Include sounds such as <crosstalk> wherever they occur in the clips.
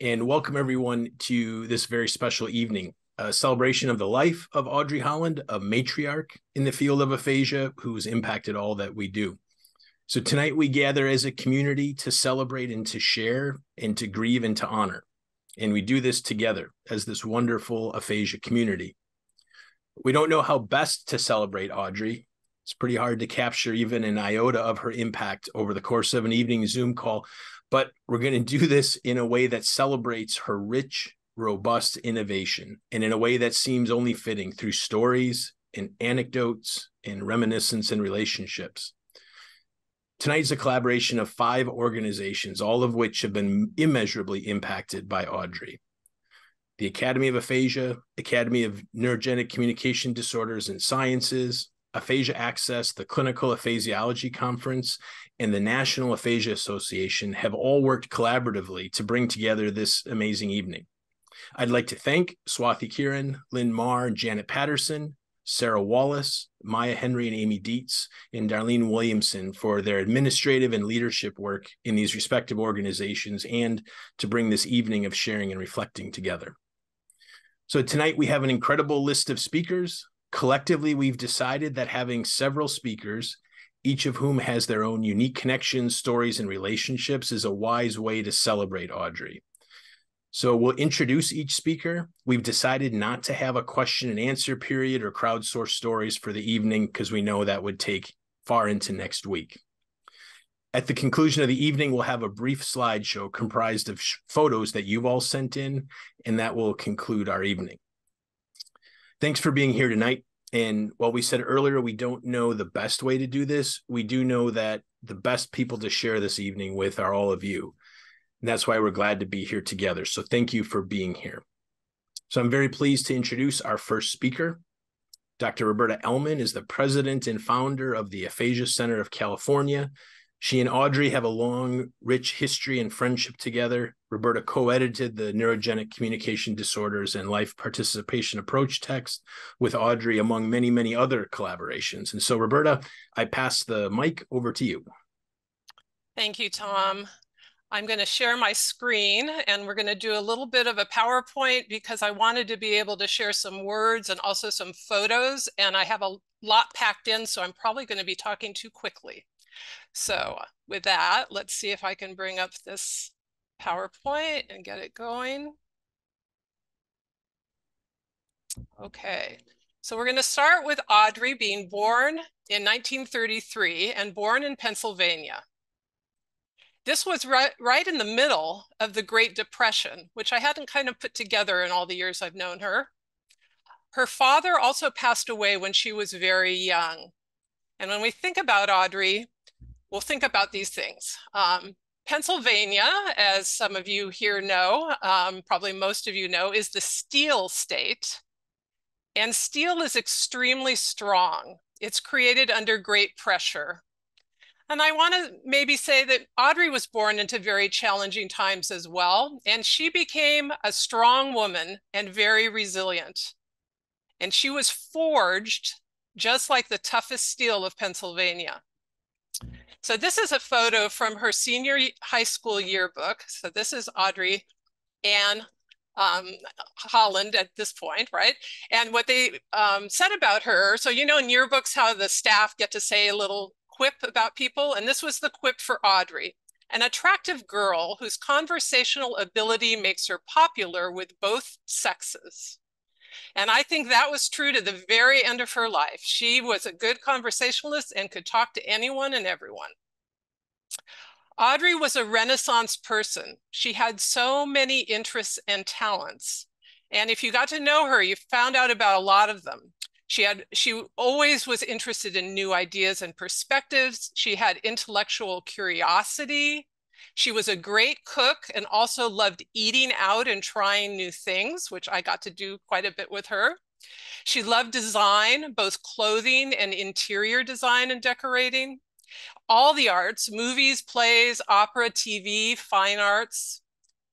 and welcome everyone to this very special evening, a celebration of the life of Audrey Holland, a matriarch in the field of aphasia who's impacted all that we do. So tonight we gather as a community to celebrate and to share and to grieve and to honor. And we do this together as this wonderful aphasia community. We don't know how best to celebrate Audrey. It's pretty hard to capture even an iota of her impact over the course of an evening Zoom call, but we're going to do this in a way that celebrates her rich, robust innovation and in a way that seems only fitting through stories and anecdotes and reminiscence and relationships. Tonight's a collaboration of five organizations, all of which have been immeasurably impacted by Audrey. The Academy of Aphasia, Academy of Neurologic Communication Disorders and Sciences, Aphasia Access, the Clinical Aphasiology Conference, and the National Aphasia Association have all worked collaboratively to bring together this amazing evening. I'd like to thank Swathi Kiran, Lynn Maher, Janet Patterson, Sarah Wallace, Maya Henry and Aimee Dietz, and Darlene Williamson for their administrative and leadership work in these respective organizations and to bring this evening of sharing and reflecting together. So tonight we have an incredible list of speakers. Collectively, we've decided that having several speakers, each of whom has their own unique connections, stories, and relationships, is a wise way to celebrate Audrey. So we'll introduce each speaker. We've decided not to have a question and answer period or crowdsource stories for the evening because we know that would take far into next week. At the conclusion of the evening, we'll have a brief slideshow comprised of photos that you've all sent in, and that will conclude our evening. Thanks for being here tonight. And while we said earlier, we don't know the best way to do this, we do know that the best people to share this evening with are all of you. And that's why we're glad to be here together. So thank you for being here. So I'm very pleased to introduce our first speaker. Dr. Roberta Elman is the president and founder of the Aphasia Center of California. She and Audrey have a long, rich history and friendship together. Roberta co edited the Neurogenic Communication Disorders and Life Participation Approach text with Audrey, among many, many other collaborations. And so, Roberta, I pass the mic over to you. Thank you, Tom. I'm going to share my screen and we're going to do a little bit of a PowerPoint because I wanted to be able to share some words and also some photos. And I have a lot packed in, so I'm probably going to be talking too quickly. So with that, let's see if I can bring up this PowerPoint and get it going. Okay, so we're going to start with Audrey being born in 1933 and born in Pennsylvania. This was right, right in the middle of the Great Depression, which I hadn't kind of put together in all the years I've known her. Her father also passed away when she was very young. And when we think about Audrey, we'll think about these things. Um, Pennsylvania, as some of you here know, um, probably most of you know, is the steel state. And steel is extremely strong. It's created under great pressure. And I want to maybe say that Audrey was born into very challenging times as well. And she became a strong woman and very resilient. And she was forged just like the toughest steel of Pennsylvania. So this is a photo from her senior high school yearbook. So this is Audrey Ann um, Holland at this point, right? And what they um, said about her, so you know in yearbooks how the staff get to say a little quip about people, and this was the quip for Audrey. An attractive girl whose conversational ability makes her popular with both sexes. And I think that was true to the very end of her life. She was a good conversationalist and could talk to anyone and everyone. Audrey was a Renaissance person. She had so many interests and talents. And if you got to know her, you found out about a lot of them. She had she always was interested in new ideas and perspectives. She had intellectual curiosity. She was a great cook and also loved eating out and trying new things, which I got to do quite a bit with her. She loved design, both clothing and interior design and decorating. All the arts, movies, plays, opera, TV, fine arts,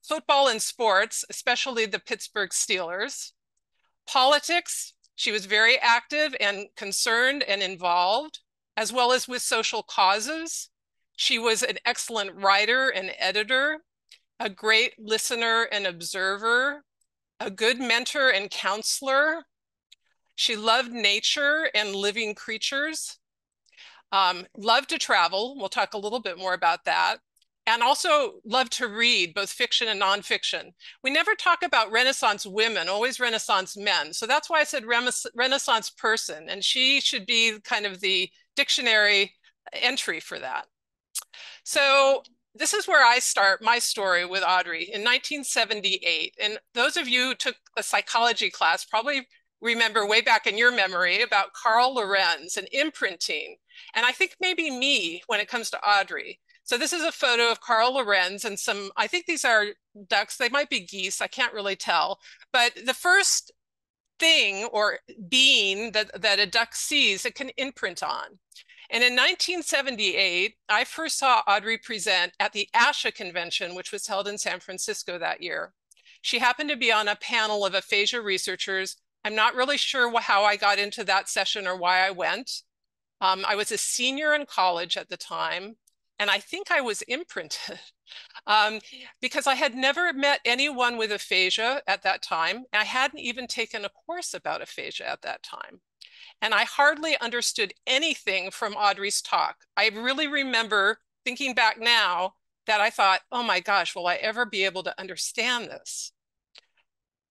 football and sports, especially the Pittsburgh Steelers. Politics, she was very active and concerned and involved, as well as with social causes. She was an excellent writer and editor. a great listener and observer, a good mentor and counselor. She loved nature and living creatures, um, loved to travel. We'll talk a little bit more about that. And also loved to read both fiction and nonfiction. We never talk about Renaissance women, always Renaissance men. So that's why I said Renaissance person. And she should be kind of the dictionary entry for that. So this is where I start my story with Audrey in 1978. And those of you who took a psychology class probably remember way back in your memory about Carl Lorenz and imprinting. And I think maybe me when it comes to Audrey. So this is a photo of Carl Lorenz and some, I think these are ducks, they might be geese, I can't really tell. But the first thing or being that, that a duck sees, it can imprint on. And in 1978, I first saw Audrey present at the ASHA convention, which was held in San Francisco that year. She happened to be on a panel of aphasia researchers. I'm not really sure how I got into that session or why I went. Um, I was a senior in college at the time, and I think I was imprinted <laughs> um, because I had never met anyone with aphasia at that time. I hadn't even taken a course about aphasia at that time. And I hardly understood anything from Audrey's talk. I really remember thinking back now that I thought, oh my gosh, will I ever be able to understand this?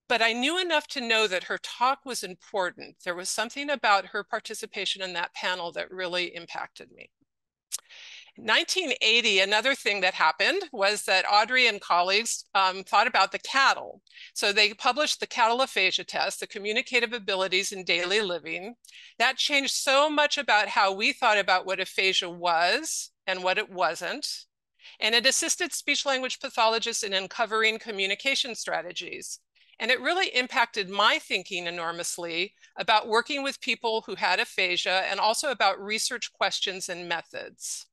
But I knew enough to know that her talk was important. There was something about her participation in that panel that really impacted me. 1980, another thing that happened was that Audrey and colleagues um, thought about the CADL. So they published the CADL aphasia test, the communicative abilities in daily living. That changed so much about how we thought about what aphasia was and what it wasn't. And it assisted speech language pathologists in uncovering communication strategies. And it really impacted my thinking enormously about working with people who had aphasia and also about research questions and methods.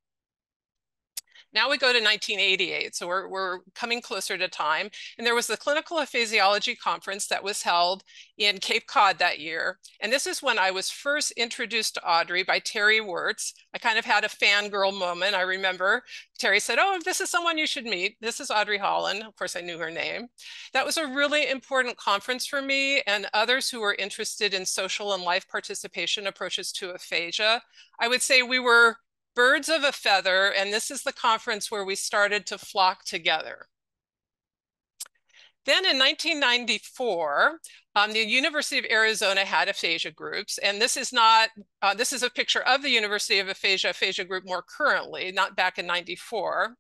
Now we go to 1988, so we're, we're coming closer to time. And there was the Clinical Aphasiology Conference that was held in Cape Cod that year. And this is when I was first introduced to Audrey by Terry Wertz. I kind of had a fangirl moment. I remember Terry said, oh, this is someone you should meet. This is Audrey Holland. Of course, I knew her name. That was a really important conference for me and others who were interested in social and life participation approaches to aphasia. I would say we were birds of a feather, and this is the conference where we started to flock together. Then in 1994, um, the University of Arizona had aphasia groups, and this is not, uh, this is a picture of the University of Aphasia aphasia group more currently, not back in 94.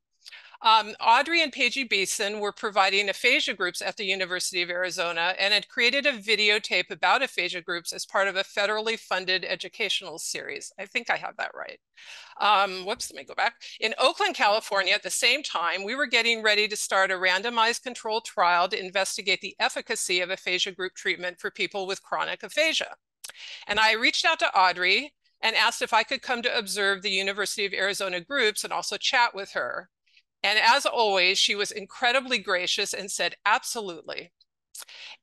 Um, Audrey and Paige Beeson were providing aphasia groups at the University of Arizona and had created a videotape about aphasia groups as part of a federally funded educational series. I think I have that right. Um, whoops, let me go back. In Oakland, California, at the same time, we were getting ready to start a randomized controlled trial to investigate the efficacy of aphasia group treatment for people with chronic aphasia. And I reached out to Audrey and asked if I could come to observe the University of Arizona groups and also chat with her. And as always, she was incredibly gracious and said, absolutely.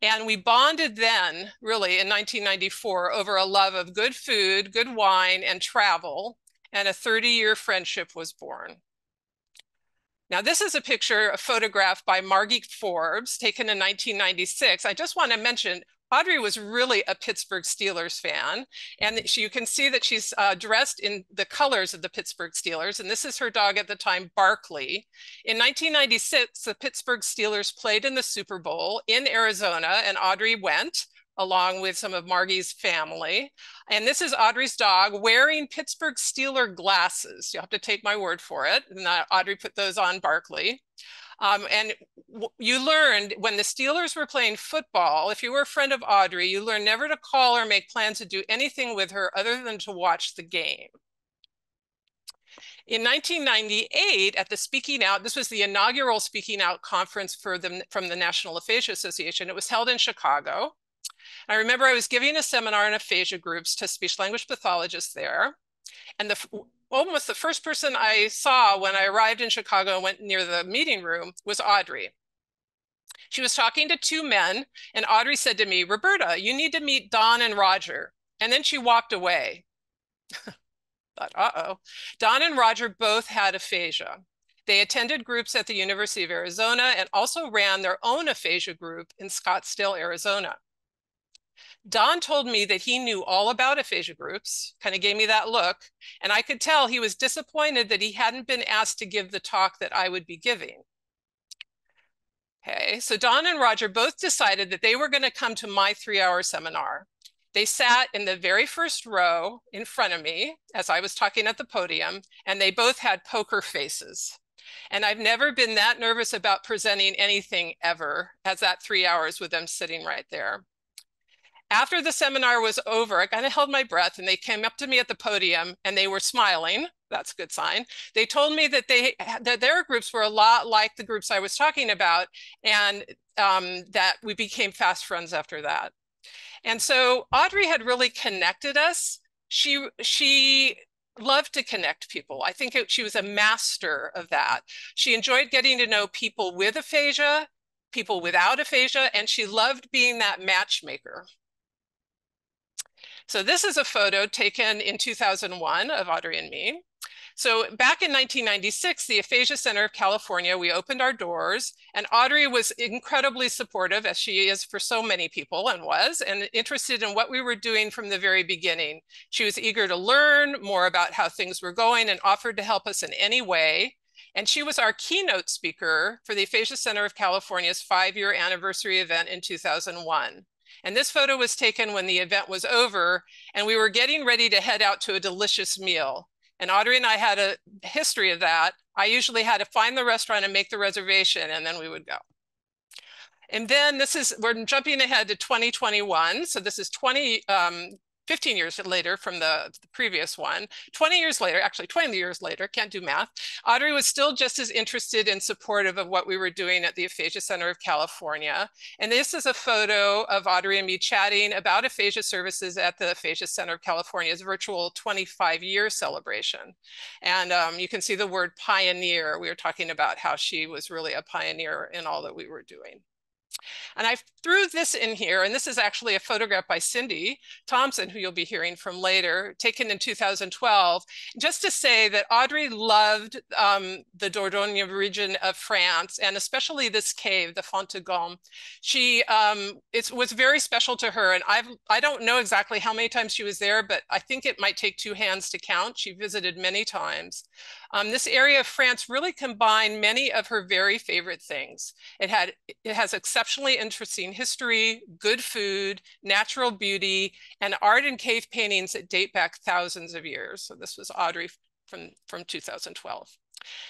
And we bonded then, really, in 1994 over a love of good food, good wine, and travel. And a 30 year friendship was born. Now, this is a picture, a photograph by Margie Forbes taken in 1996. I just want to mention Audrey was really a Pittsburgh Steelers fan. And she, you can see that she's uh, dressed in the colors of the Pittsburgh Steelers. And this is her dog at the time, Barkley. In 1996, the Pittsburgh Steelers played in the Super Bowl in Arizona, and Audrey went along with some of Margie's family. And this is Audrey's dog wearing Pittsburgh Steeler glasses. You have to take my word for it. And Audrey put those on Barkley. Um, and you learned when the Steelers were playing football, if you were a friend of Audrey, you learned never to call or make plans to do anything with her other than to watch the game. In 1998, at the Speaking Out, this was the inaugural Speaking Out conference for the, from the National Aphasia Association. It was held in Chicago. I remember I was giving a seminar in aphasia groups to speech language pathologists there. And the almost the first person I saw when I arrived in Chicago and went near the meeting room was Audrey. She was talking to two men, and Audrey said to me, Roberta, you need to meet Don and Roger. And then she walked away. <laughs> Thought, uh-oh. Don and Roger both had aphasia. They attended groups at the University of Arizona and also ran their own aphasia group in Scottsdale, Arizona. Don told me that he knew all about aphasia groups, kind of gave me that look, and I could tell he was disappointed that he hadn't been asked to give the talk that I would be giving. Okay, so Don and Roger both decided that they were going to come to my three hour seminar. They sat in the very first row in front of me as I was talking at the podium, and they both had poker faces. And I've never been that nervous about presenting anything ever as that three hours with them sitting right there after the seminar was over, I kind of held my breath and they came up to me at the podium and they were smiling. That's a good sign. They told me that they that their groups were a lot like the groups I was talking about and um, that we became fast friends after that. And so Audrey had really connected us. She she loved to connect people. I think it, she was a master of that. She enjoyed getting to know people with aphasia, people without aphasia, and she loved being that matchmaker. So this is a photo taken in 2001 of Audrey and me. So back in 1996, the Aphasia Center of California, we opened our doors and Audrey was incredibly supportive as she is for so many people and was, and interested in what we were doing from the very beginning. She was eager to learn more about how things were going and offered to help us in any way. And she was our keynote speaker for the Aphasia Center of California's five-year anniversary event in 2001. And this photo was taken when the event was over and we were getting ready to head out to a delicious meal. And Audrey and I had a history of that. I usually had to find the restaurant and make the reservation and then we would go. And then this is, we're jumping ahead to 2021. So this is 20, um, 15 years later from the, the, previous one. 20 years later, actually 20 years later, can't do math, Audrey was still just as interested and supportive of what we were doing at the Aphasia Center of California. And this is a photo of Audrey and me chatting about aphasia services at the Aphasia Center of California's virtual 25 year celebration. And um, you can see the word pioneer. We were talking about how she was really a pioneer in all that we were doing. And I threw this in here, and this is actually a photograph by Cindy Thompson, who you'll be hearing from later, taken in 2012, just to say that Audrey loved um, the Dordogne region of France, and especially this cave, the Font de Gaume. She, um, it was very special to her, and I've, I don't know exactly how many times she was there, but I think it might take two hands to count. She visited many times. Um, this area of France really combined many of her very favorite things. It had it has exceptionally interesting history, good food, natural beauty, and art and cave paintings that date back thousands of years. So this was Audrey from, from 2012.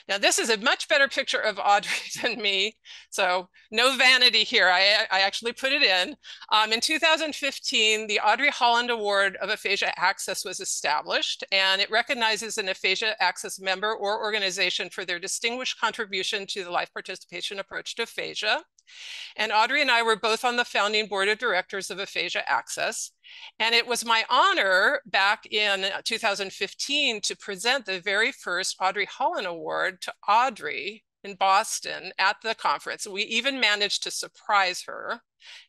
Now this is a much better picture of Audrey <laughs> than me. So no vanity here, I, I actually put it in. Um, in 2015, the Audrey Holland Award of Aphasia Access was established and it recognizes an Aphasia Access member or organization for their distinguished contribution to the life participation approach to aphasia. And Audrey and I were both on the founding board of directors of Aphasia Access. And it was my honor back in uh, 2015 to present the very first Audrey Holland Award to Audrey in Boston at the conference. We even managed to surprise her.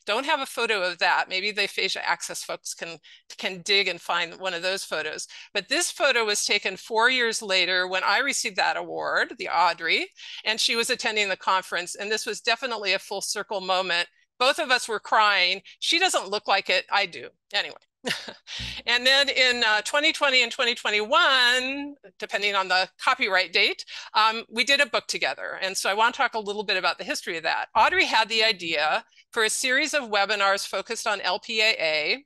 Don't have a photo of that. Maybe the aphasia access folks can, can dig and find one of those photos. But this photo was taken four years later when I received that award, the Audrey, and she was attending the conference. And this was definitely a full circle moment. Both of us were crying. She doesn't look like it. I do. Anyway. <laughs> and then in uh, 2020 and 2021, depending on the copyright date, um, we did a book together. And so I want to talk a little bit about the history of that. Audrey had the idea for a series of webinars focused on LPAA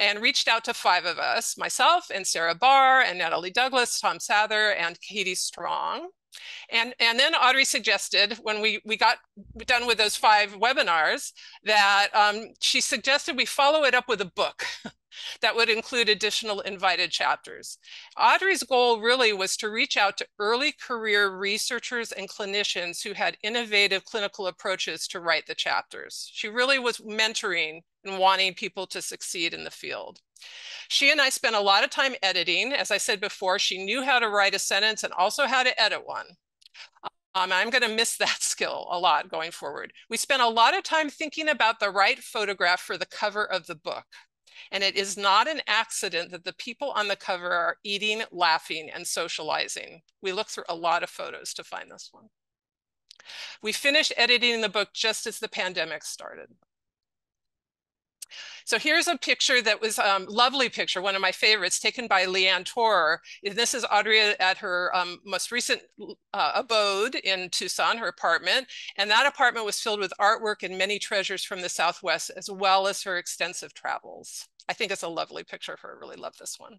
and reached out to five of us, myself and Sarah Barr and Natalie Douglas, Tom Sather, and Katie Strong. And, and then Audrey suggested when we, we got done with those five webinars that um, she suggested we follow it up with a book <laughs> that would include additional invited chapters. Audrey's goal really was to reach out to early career researchers and clinicians who had innovative clinical approaches to write the chapters. She really was mentoring and wanting people to succeed in the field. She and I spent a lot of time editing. As I said before, she knew how to write a sentence and also how to edit one. Um, I'm going to miss that <laughs> skill a lot going forward. We spent a lot of time thinking about the right photograph for the cover of the book. And it is not an accident that the people on the cover are eating, laughing, and socializing. We looked through a lot of photos to find this one. We finished editing the book just as the pandemic started. So here's a picture that was a um, lovely picture, one of my favorites, taken by Leanne Torer. This is Audrey at her um, most recent uh, abode in Tucson, her apartment. And that apartment was filled with artwork and many treasures from the Southwest, as well as her extensive travels. I think it's a lovely picture of her. I really love this one.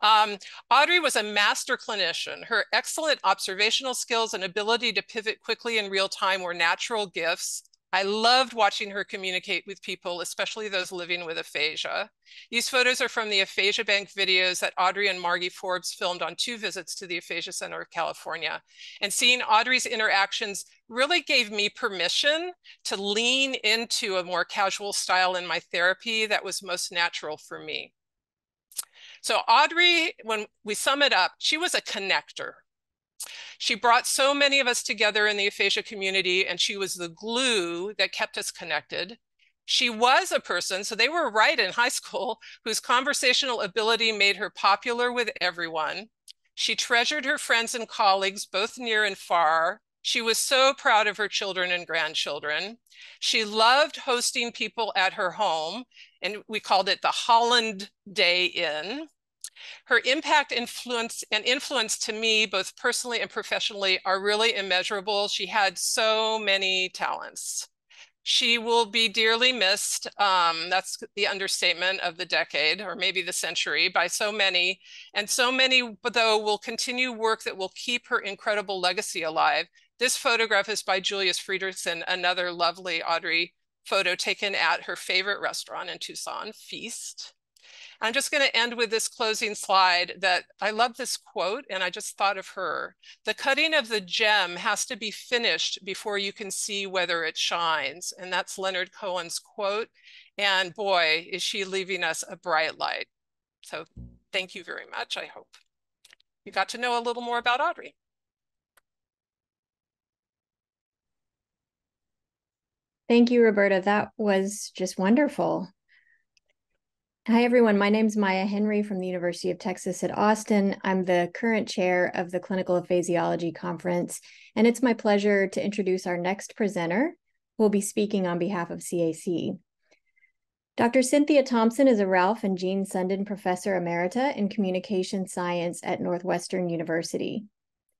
Um, Audrey was a master clinician. Her excellent observational skills and ability to pivot quickly in real time were natural gifts. I loved watching her communicate with people, especially those living with aphasia. These photos are from the Aphasia Bank videos that Audrey and Margie Forbes filmed on two visits to the Aphasia Center of California. And seeing Audrey's interactions really gave me permission to lean into a more casual style in my therapy that was most natural for me. So Audrey, when we sum it up, she was a connector. She brought so many of us together in the aphasia community, and she was the glue that kept us connected. She was a person, so they were right in high <laughs> school, whose conversational ability made her popular with everyone. She treasured her friends and colleagues, both near and far. She was so proud of her children and grandchildren. She loved hosting people at her home, and we called it the Holland Day Inn. Her impact, influence, and influence to me, both personally and professionally, are really immeasurable. She had so many talents. She will be dearly missed. Um, that's the understatement of the decade, or maybe the century, by so many. And so many, though, will continue work that will keep her incredible legacy alive. This photograph is by Julius Fridriksson, another lovely Audrey photo taken at her favorite restaurant in Tucson, Feast. I'm just going to end with this closing slide that I love this quote and I just thought of her. The cutting of the gem has to be finished before you can see whether it shines. And that's Leonard Cohen's quote. And boy, is she leaving us a bright light. So thank you very much. I hope you got to know a little more about Audrey. Thank you, Roberta. That was just wonderful. Hi, everyone. My name is Maya Henry from the University of Texas at Austin. I'm the current chair of the Clinical Aphasiology Conference, and it's my pleasure to introduce our next presenter who will be speaking on behalf of CAC. Dr. Cynthia Thompson is a Ralph and Jean Sundin Professor Emerita in Communication Science at Northwestern University.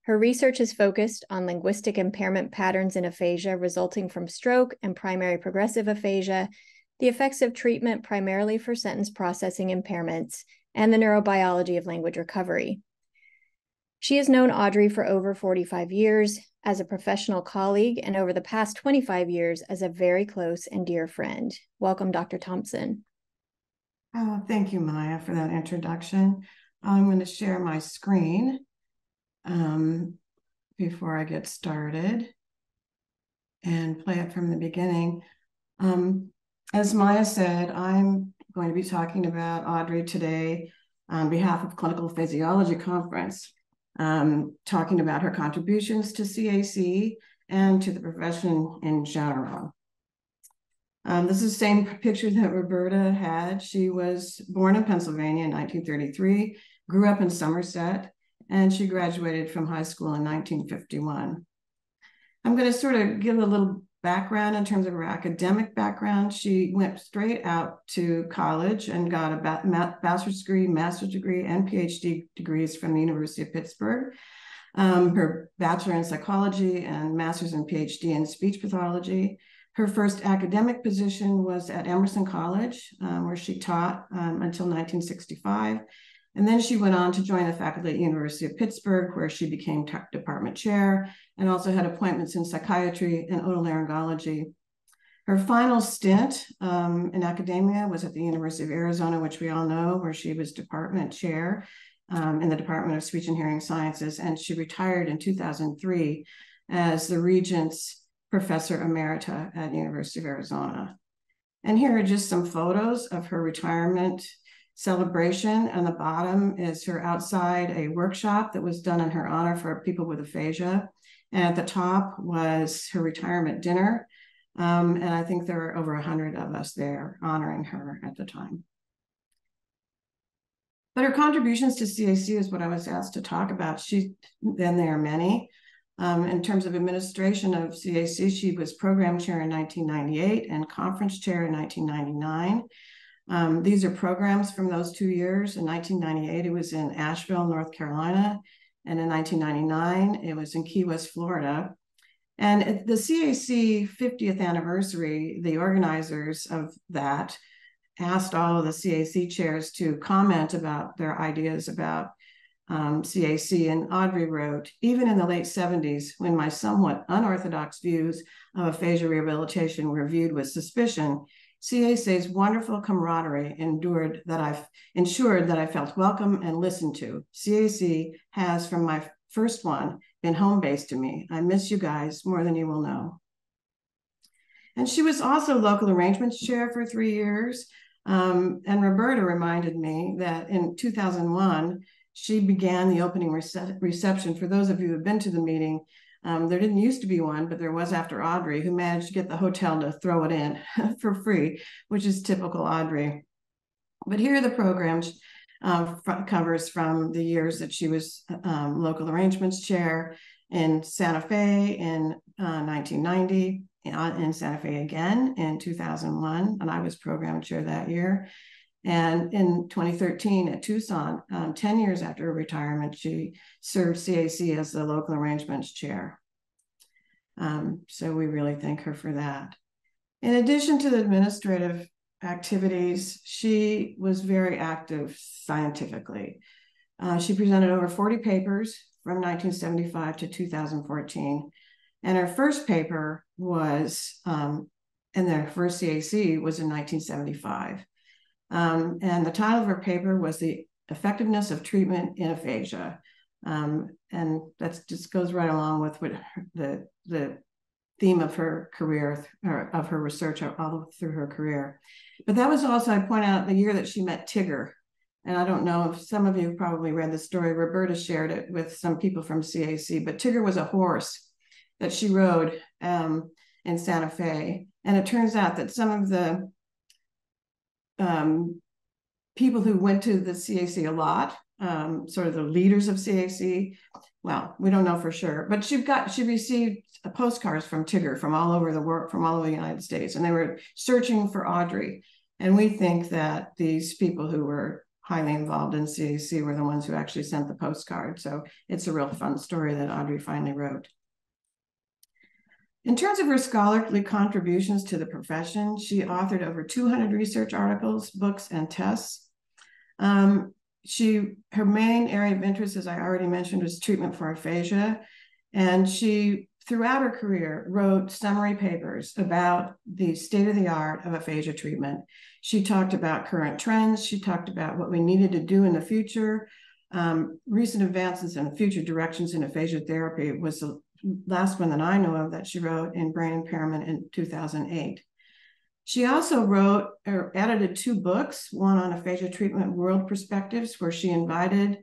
Her research is focused on linguistic impairment patterns in aphasia resulting from stroke and primary progressive aphasia the effects of treatment primarily for sentence processing impairments, and the neurobiology of language recovery. She has known Audrey for over 45 years as a professional colleague and over the past 25 years as a very close and dear friend. Welcome, Dr. Thompson. Oh, thank you, Maya, for that introduction. I'm going to share my screen um, before I get started and play it from the beginning. Um, as Maya said, I'm going to be talking about Audrey today on behalf of Clinical Aphasiology Conference, um, talking about her contributions to CAC and to the profession in general. Um, this is the same picture that Roberta had. She was born in Pennsylvania in 1933, grew up in Somerset, and she graduated from high school in 1951. I'm going to sort of give a little background in terms of her academic background. She went straight out to college and got a bachelor's degree, master's degree, and PhD degrees from the University of Pittsburgh. Um, her bachelor in psychology and master's and PhD in speech pathology. Her first academic position was at Emerson College, um, where she taught um, until 1965. And then she went on to join the faculty at University of Pittsburgh, where she became department chair and also had appointments in psychiatry and otolaryngology. Her final stint um, in academia was at the University of Arizona, which we all know, where she was department chair um, in the Department of Speech and Hearing Sciences. And she retired in 2003 as the Regents Professor Emerita at University of Arizona. And here are just some photos of her retirement celebration. On the bottom is her outside a workshop that was done in her honor for people with aphasia. And at the top was her retirement dinner. Um, and I think there were over 100 of us there honoring her at the time. But her contributions to CAC is what I was asked to talk about. She, then there are many. Um, in terms of administration of CAC, she was program chair in 1998 and conference chair in 1999. Um, these are programs from those two years. In 1998, it was in Asheville, North Carolina. And in 1999, it was in Key West, Florida. And at the CAC 50th anniversary, the organizers of that asked all of the CAC chairs to comment about their ideas about um, CAC. And Audrey wrote, even in the late 70s, when my somewhat unorthodox views of aphasia rehabilitation were viewed with suspicion, CAC's wonderful camaraderie endured that I've ensured that I felt welcome and listened to. CAC has, from my first one, been home base to me. I miss you guys more than you will know. And she was also local arrangements chair for three years. Um, and Roberta reminded me that in 2001, she began the opening rece reception. For those of you who have been to the meeting, um, there didn't used to be one, but there was after Audrey, who managed to get the hotel to throw it in <laughs> for free, which is typical Audrey. But here are the programs uh, covers from the years that she was um, local arrangements chair in Santa Fe in uh, 1990, uh, in Santa Fe again in 2001, and I was program chair that year. And in 2013 at Tucson, um, 10 years after her retirement, she served CAC as the local arrangements chair. Um, so we really thank her for that. In addition to the administrative activities, she was very active scientifically. Uh, she presented over 40 papers from 1975 to 2014. And her first paper was, um, and their first CAC was in 1975. Um, and the title of her paper was The Effectiveness of Treatment in Aphasia. Um, and that just goes right along with what the, the theme of her career, or of her research all through her career. But that was also, I point out, the year that she met Tigger. And I don't know if some of you probably read the story. Roberta shared it with some people from CAC, but Tigger was a horse that she rode um, in Santa Fe. And it turns out that some of the um, people who went to the CAC a lot, um, sort of the leaders of CAC. Well, we don't know for sure, but she got she received postcards from Tigger from all over the world, from all over the United States, and they were searching for Audrey. And we think that these people who were highly involved in CAC were the ones who actually sent the postcard. So it's a real fun story that Audrey finally wrote. In terms of her scholarly contributions to the profession, she authored over 200 research articles, books, and tests. Um, she her main area of interest, as I already mentioned, was treatment for aphasia, and she throughout her career wrote summary papers about the state of the art of aphasia treatment. She talked about current trends. She talked about what we needed to do in the future. Um, recent advances and future directions in aphasia therapy was the last one that I know of that she wrote in Brain Impairment in 2008. She also wrote or edited two books, one on aphasia treatment world perspectives, where she invited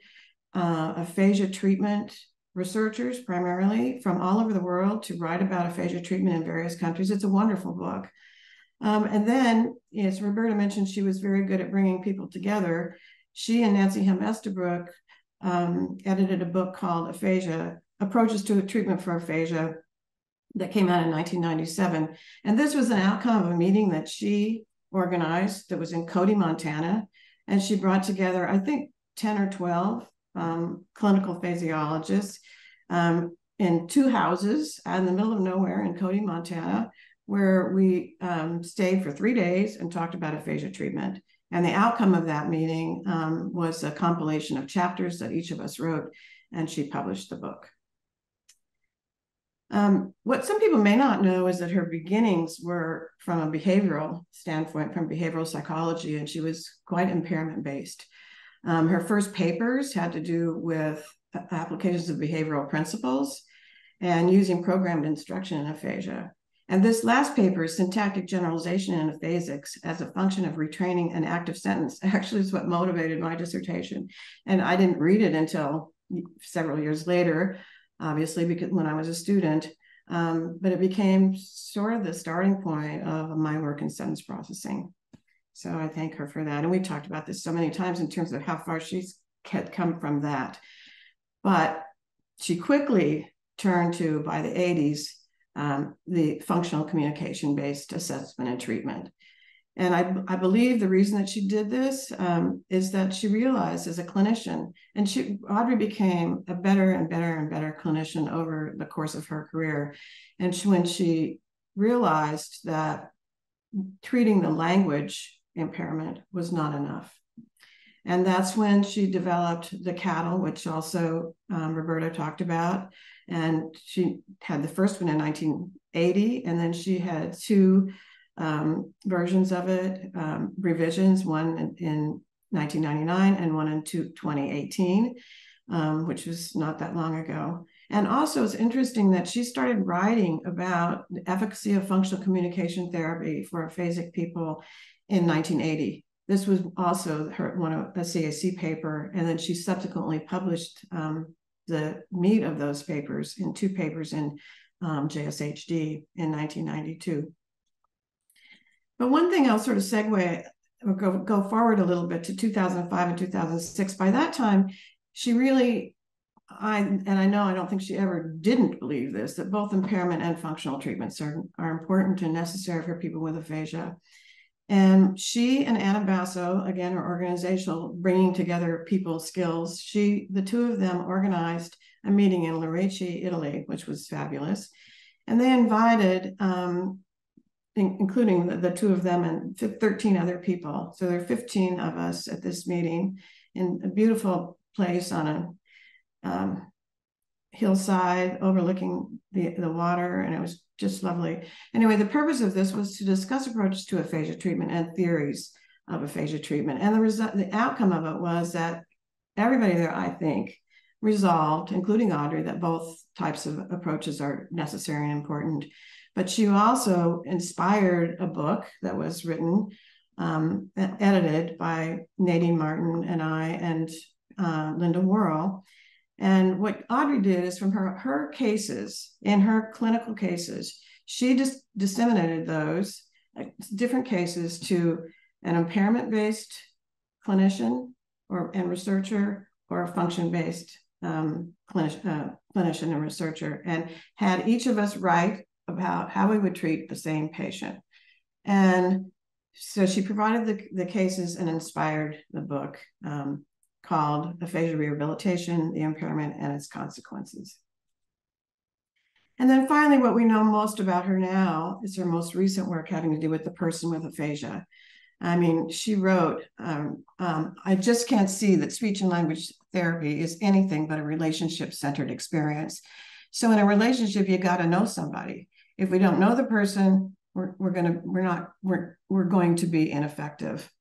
uh, aphasia treatment researchers primarily from all over the world to write about aphasia treatment in various countries. It's a wonderful book. Um, and then, as Roberta mentioned, she was very good at bringing people together. She and Nancy Helm Estabrook um, edited a book called Aphasia approaches to treatment for aphasia that came out in 1997. And this was an outcome of a meeting that she organized that was in Cody, Montana. And she brought together, I think, 10 or 12 um, clinical aphasiologists um, in two houses out in the middle of nowhere in Cody, Montana, where we um, stayed for three days and talked about aphasia treatment. And the outcome of that meeting um, was a compilation of chapters that each of us wrote, and she published the book. Um, what some people may not know is that her beginnings were from a behavioral standpoint, from behavioral psychology, and she was quite impairment based. Um, her first papers had to do with applications of behavioral principles and using programmed instruction in aphasia. And this last paper, Syntactic Generalization in Aphasics as a Function of Retraining an Active Sentence, <laughs> actually is what motivated my dissertation. And I didn't read it until several years later obviously, because when I was a student, um, but it became sort of the starting point of my work in sentence processing. So I thank her for that. And we've talked about this so many times in terms of how far she's come from that. But she quickly turned to, by the 80s, um, the functional communication based assessment and treatment. And I, I believe the reason that she did this um, is that she realized as a clinician, and she Audrey became a better and better and better clinician over the course of her career. And she, when she realized that treating the language impairment was not enough. And that's when she developed the CADL, which also um, Roberta talked about. And she had the first one in 1980, and then she had two um, versions of it, um, revisions, one in, in, 1999 and one in two, 2018, um, which was not that long ago. And also, it's interesting that she started writing about the efficacy of functional communication therapy for aphasic people in 1980. This was also her one of a CAC paper, and then she subsequently published um, the meat of those papers in two papers in um, JSHD in 1992. But one thing I'll sort of segue or go, go forward a little bit to 2005 and 2006. By that time, she really, I and I know I don't think she ever didn't believe this, that both impairment and functional treatments are, are important and necessary for people with aphasia. And she and Anna Basso, again, are organizational, bringing together people's skills. She, the two of them organized a meeting in Lerici, Italy, which was fabulous. And they invited um, in, including the, the, two of them and 13 other people. So there are 15 of us at this meeting in a beautiful place on a um, hillside overlooking the, the water, and it was just lovely. Anyway, the purpose of this was to discuss approaches to aphasia treatment and theories of aphasia treatment. And the result, the outcome of it was that everybody there, I think, resolved, including Audrey, that both types of approaches are necessary and important. But she also inspired a book that was written, um, edited by Nadine Martin and I and uh, Linda Worrall. And what Audrey did is from her, her cases, in her clinical cases, she just disseminated those different cases to an impairment based clinician or and researcher or a function based um, uh, clinician and researcher, and had each of us write about how we would treat the same patient. And so she provided the, the cases and inspired the book um, called Aphasia Rehabilitation, the Impairment and Its Consequences. And then finally, what we know most about her now is her most recent work having to do with the person with aphasia. I mean, she wrote, um, um, I just can't see that speech and language therapy is anything but a relationship centered experience. So, in a relationship, you got to know somebody. If we don't know the person, we're, we're gonna we're not we're we're going to be ineffective.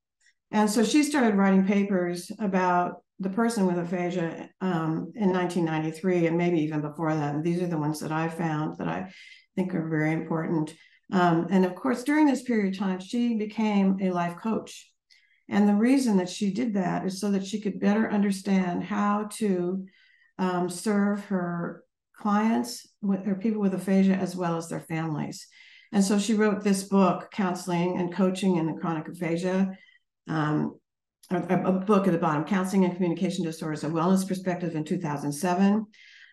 And so she started writing papers about the person with aphasia um, in 1993 and maybe even before that. And these are the ones that I found that I think are very important. Um, and of course, during this period of time, she became a life coach. And the reason that she did that is so that she could better understand how to um, serve her clients or people with aphasia as well as their families. And so she wrote this book, Counseling and Coaching in the Chronic Aphasia, um, a, a, book at the bottom, Counseling and Communication Disorders, a Wellness Perspective in 2007,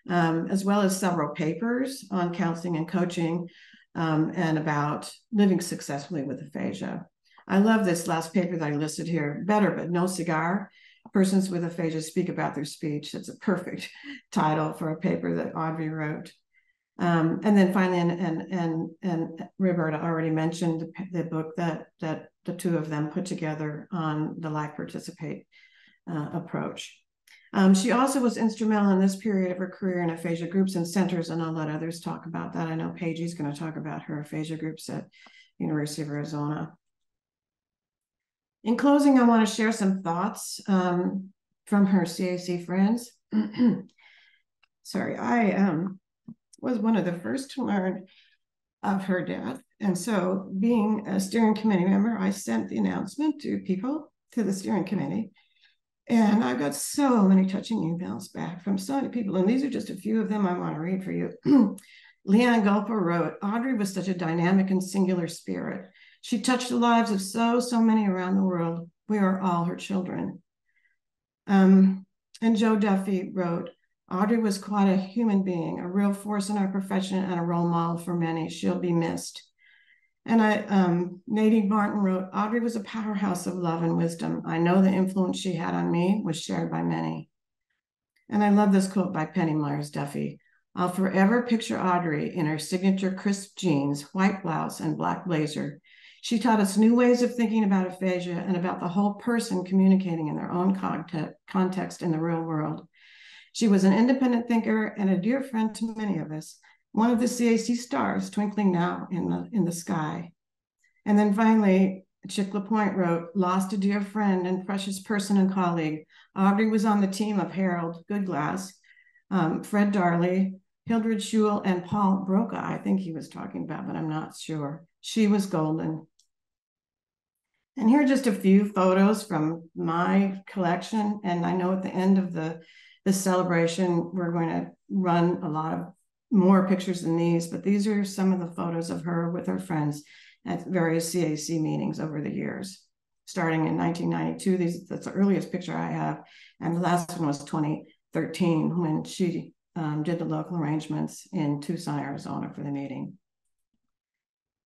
um, as well as several papers on counseling and coaching um, and about living successfully with aphasia. I love this last paper that I listed here, Better But No Cigar, persons with aphasia speak about their speech. That's a perfect <laughs> title for a paper that Audrey wrote. Um, and then finally, and, and and and Roberta already mentioned the, the, book that that the two of them put together on the Life Participate uh, approach. Um, she also was instrumental in this period of her career in aphasia groups and centers, and I'll let others talk about that. I know Paige's going to talk about her aphasia groups at University of Arizona. In closing, I want to share some thoughts um, from her CAC friends. <clears throat> Sorry, I um, was one of the first to learn of her death. And so, being a steering committee member, I sent the announcement to people, to the steering committee. And I've got so many touching emails back from so many people. And these are just a few of them I want to read for you. <clears throat> Leanne Gulper wrote Audrey was such a dynamic and singular spirit. She touched the lives of so, so many around the world. We are all her children. Um, and Joe Duffy wrote, Audrey was quite a human being, a real force in our profession and a role model for many. She'll be missed. And I, um, Nadine Martin wrote, Audrey was a powerhouse of love and wisdom. I know the influence she had on me was shared by many. And I love this quote by Penny Myers Duffy. I'll forever picture Audrey in her signature crisp jeans, white blouse, and black blazer. She taught us new ways of thinking about aphasia and about the whole person communicating in their own context in the real world. She was an independent thinker and a dear friend to many of us one of the CAC stars twinkling now in the in the sky. And then finally, Chick LaPointe wrote, lost a dear friend and precious person and colleague. Audrey was on the team of Harold Goodglass, um, Fred Darley, Hildred Schuell, and Paul Broca, I think he was talking about, but I'm not sure. She was golden. And here are just a few photos from my collection. And I know at the end of the, the celebration, we're going to run a lot of more pictures than these, but these are some of the photos of her with her friends at various CAC meetings over the years. Starting in 1992, these, that's the earliest picture I have. And the last one was 2013 when she um, did the local arrangements in Tucson, Arizona for the meeting.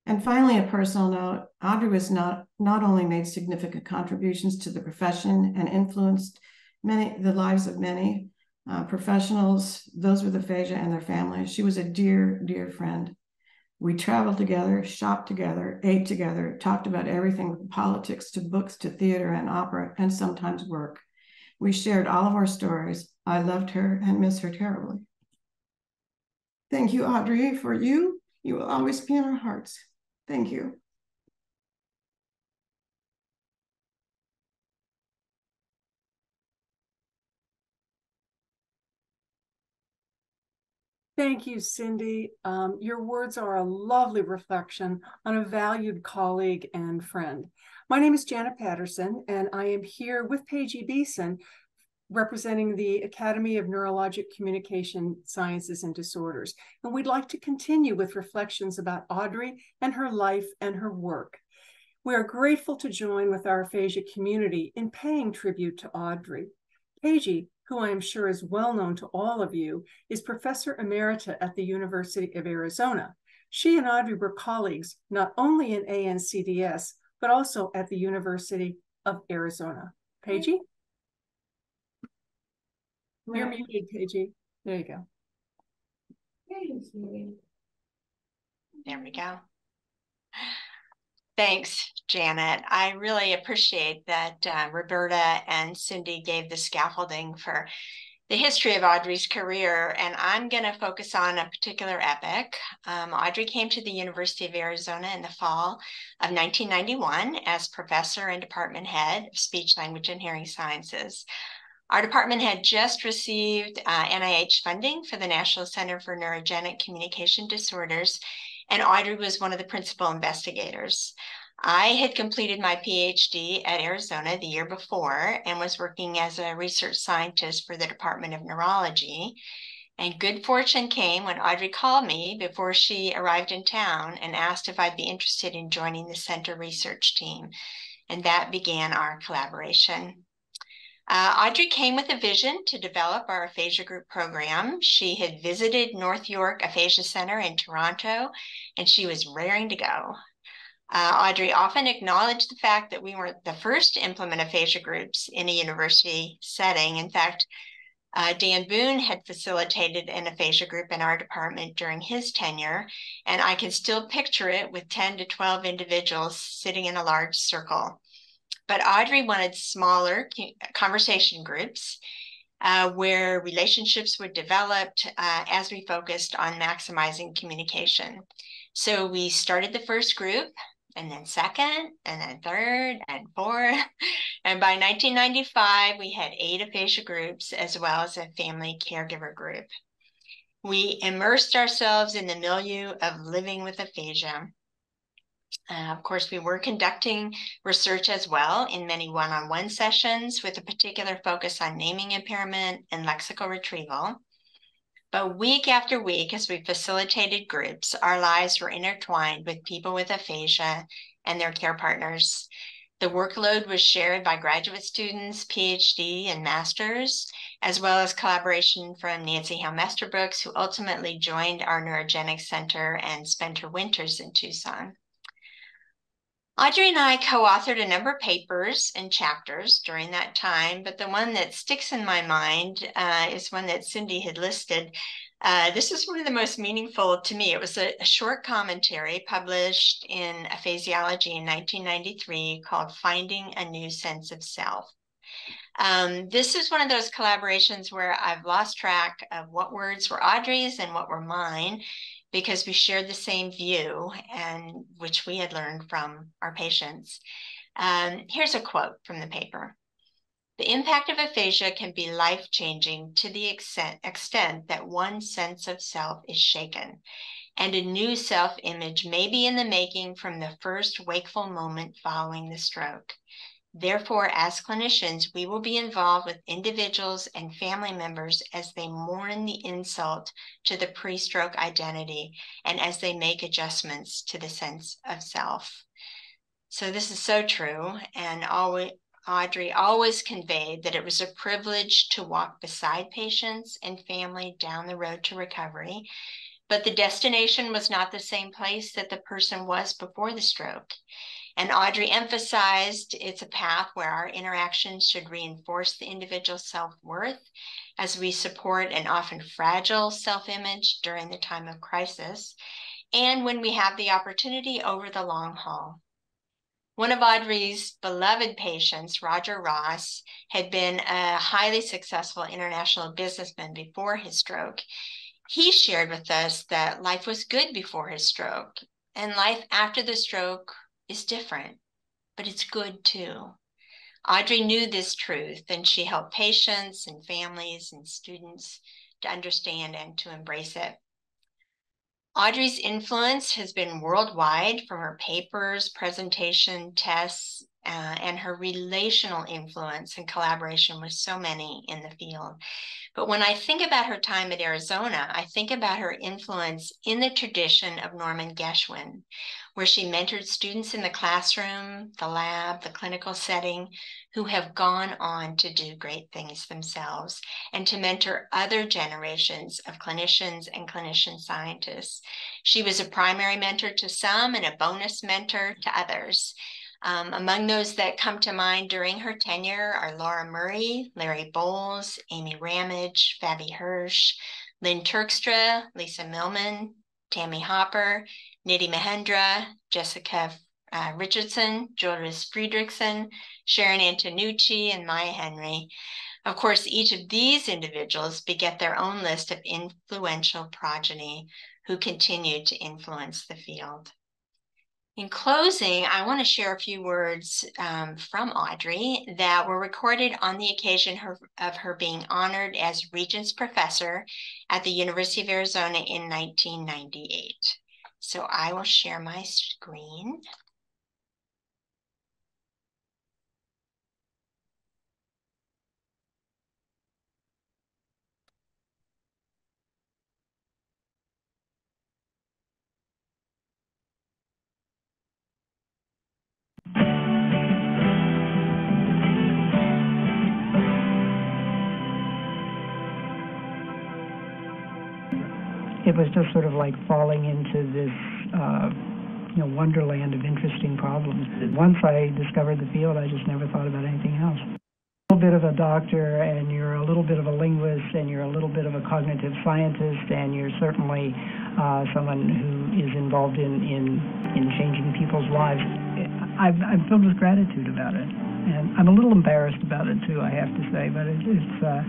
And finally, a personal note, Audrey was not, not only made significant contributions to the profession and influenced many the lives of many, uh, professionals, those with aphasia and their families. She was a dear, dear friend. We traveled together, shopped together, ate together, talked about everything from politics to books to theater and opera, and sometimes work. We shared all of our stories. I loved her and miss her terribly. Thank you, Audrey, for you. You will always be in our hearts. Thank you. Thank you, Cindy. Um, your words are a lovely reflection on a valued colleague and friend. My name is Janet Patterson, and I am here with Paige Beeson, representing the Academy of Neurologic Communication Sciences and Disorders. And we'd like to continue with reflections about Audrey and her life and her work. We are grateful to join with our aphasia community in paying tribute to Audrey. Paige who I am sure is well known to all of you, is Professor Emerita at the University of Arizona. She and Audrey were colleagues not only in ANCDS, but also at the University of Arizona. Paige? You're muted, Paige. There you go. There we go. Thanks, Janet. I really appreciate that uh, Roberta and Cindy gave the scaffolding for the history of Audrey's career, and I'm going to focus on a particular epic. Um, Audrey came to the University of Arizona in the fall of 1991 as professor and department head of speech, language, and hearing sciences. Our department had just received uh, NIH funding for the National Center for Neurogenic Communication Disorders and Audrey was one of the principal investigators. I had completed my PhD at Arizona the year before and was working as a research scientist for the Department of Neurology. And good fortune came when Audrey called me before she arrived in town and asked if I'd be interested in joining the center research team. And that began our collaboration. Uh, Audrey came with a vision to develop our aphasia group program. She had visited North York Aphasia Center in Toronto, and she was raring to go. Uh, Audrey often acknowledged the fact that we weren't the first to implement aphasia groups in a university setting. In fact, uh, Dan Boone had facilitated an aphasia group in our department during his tenure, and I can still picture it with 10 to 12 individuals sitting in a large circle. But Audrey wanted smaller conversation groups uh, where relationships were developed uh, as we focused on maximizing communication. So we started the first group, and then second, and then third, and fourth. <laughs> And by 1995, we had eight aphasia groups as well as a family caregiver group. We immersed ourselves in the milieu of living with aphasia. Uh, of course, we were conducting research as well in many one-on-one sessions with a particular focus on naming impairment and lexical retrieval. But week after week, as we facilitated groups, our lives were intertwined with people with aphasia and their care partners. The workload was shared by graduate students, PhD, and masters, as well as collaboration from Nancy Helm Brooks, who ultimately joined our Neurogenics Center and spent her winters in Tucson. Audrey and I co authored a number of papers and chapters during that time, but the one that sticks in my mind uh, is one that Cindy had listed. Uh, this is one of the most meaningful to me. It was a, a short commentary published in Aphasiology in 1993 called Finding a New Sense of Self. Um, this is one of those collaborations where I've lost track of what words were Audrey's and what were mine because we shared the same view and which we had learned from our patients. Um, here's a quote from the paper. The impact of aphasia can be life changing to the extent, extent that one sense of self is shaken, and a new self image may be in the making from the first wakeful moment following the stroke. Therefore, as clinicians, we will be involved with individuals and family members as they mourn the insult to the pre stroke identity and as they make adjustments to the sense of self. So, this is so true. And always, Audrey always conveyed that it was a privilege to walk beside patients and family down the road to recovery. But the destination was not the same place that the person was before the stroke. And Audrey emphasized it's a path where our interactions should reinforce the individual's self worth as we support an often fragile self image during the time of crisis and when we have the opportunity over the long haul. One of Audrey's beloved patients, Roger Ross, had been a highly successful international businessman before his stroke. He shared with us that life was good before his stroke, and life after the stroke is different, but it's good too. Audrey knew this truth and she helped patients and families and students to understand and to embrace it. Audrey's influence has been worldwide from her papers, presentation, tests, uh, and her relational influence and collaboration with so many in the field. But when I think about her time at Arizona, I think about her influence in the tradition of Norman Geschwind, where she mentored students in the classroom, the lab, the clinical setting, who have gone on to do great things themselves and to mentor other generations of clinicians and clinician scientists. She was a primary mentor to some and a bonus mentor to others. Um, among those that come to mind during her tenure are Laura Murray, Larry Boles, Amy Ramage, Fabi Hirsch, Lyn Turkstra, Lisa Milman, Tammy Hopper, Nidhi Mahendra, Jessica uh, Richardson, Julius Fridriksson, Sharon Antonucci, and Maya Henry. Of course, each of these individuals beget their own list of influential progeny who continue to influence the field. In closing, I want to share a few words um, from Audrey that were recorded on the occasion her, of her being honored as Regents Professor at the University of Arizona in 1998. So I will share my screen. It was just sort of like falling into this uh, you know wonderland of interesting problems. Once I discovered the field, I just never thought about anything else. A little bit of a doctor, and you're a little bit of a linguist, and you're a little bit of a cognitive scientist, and you're certainly uh, someone who is involved in in in changing people's lives. I've, I'm filled with gratitude about it, and I'm a little embarrassed about it too. I have to say, but it, it's uh,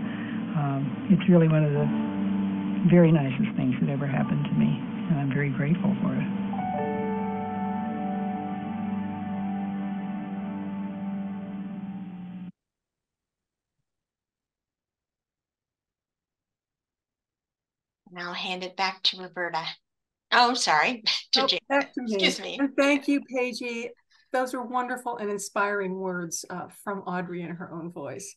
um, it's really one of the very nicest things that ever happened to me, and I'm very grateful for it. And I'll hand it back to Roberta. Oh, sorry, <laughs> to oh, Back to me. Excuse me. And thank you, Paige. Those are wonderful and inspiring words uh, from Audrey in her own voice.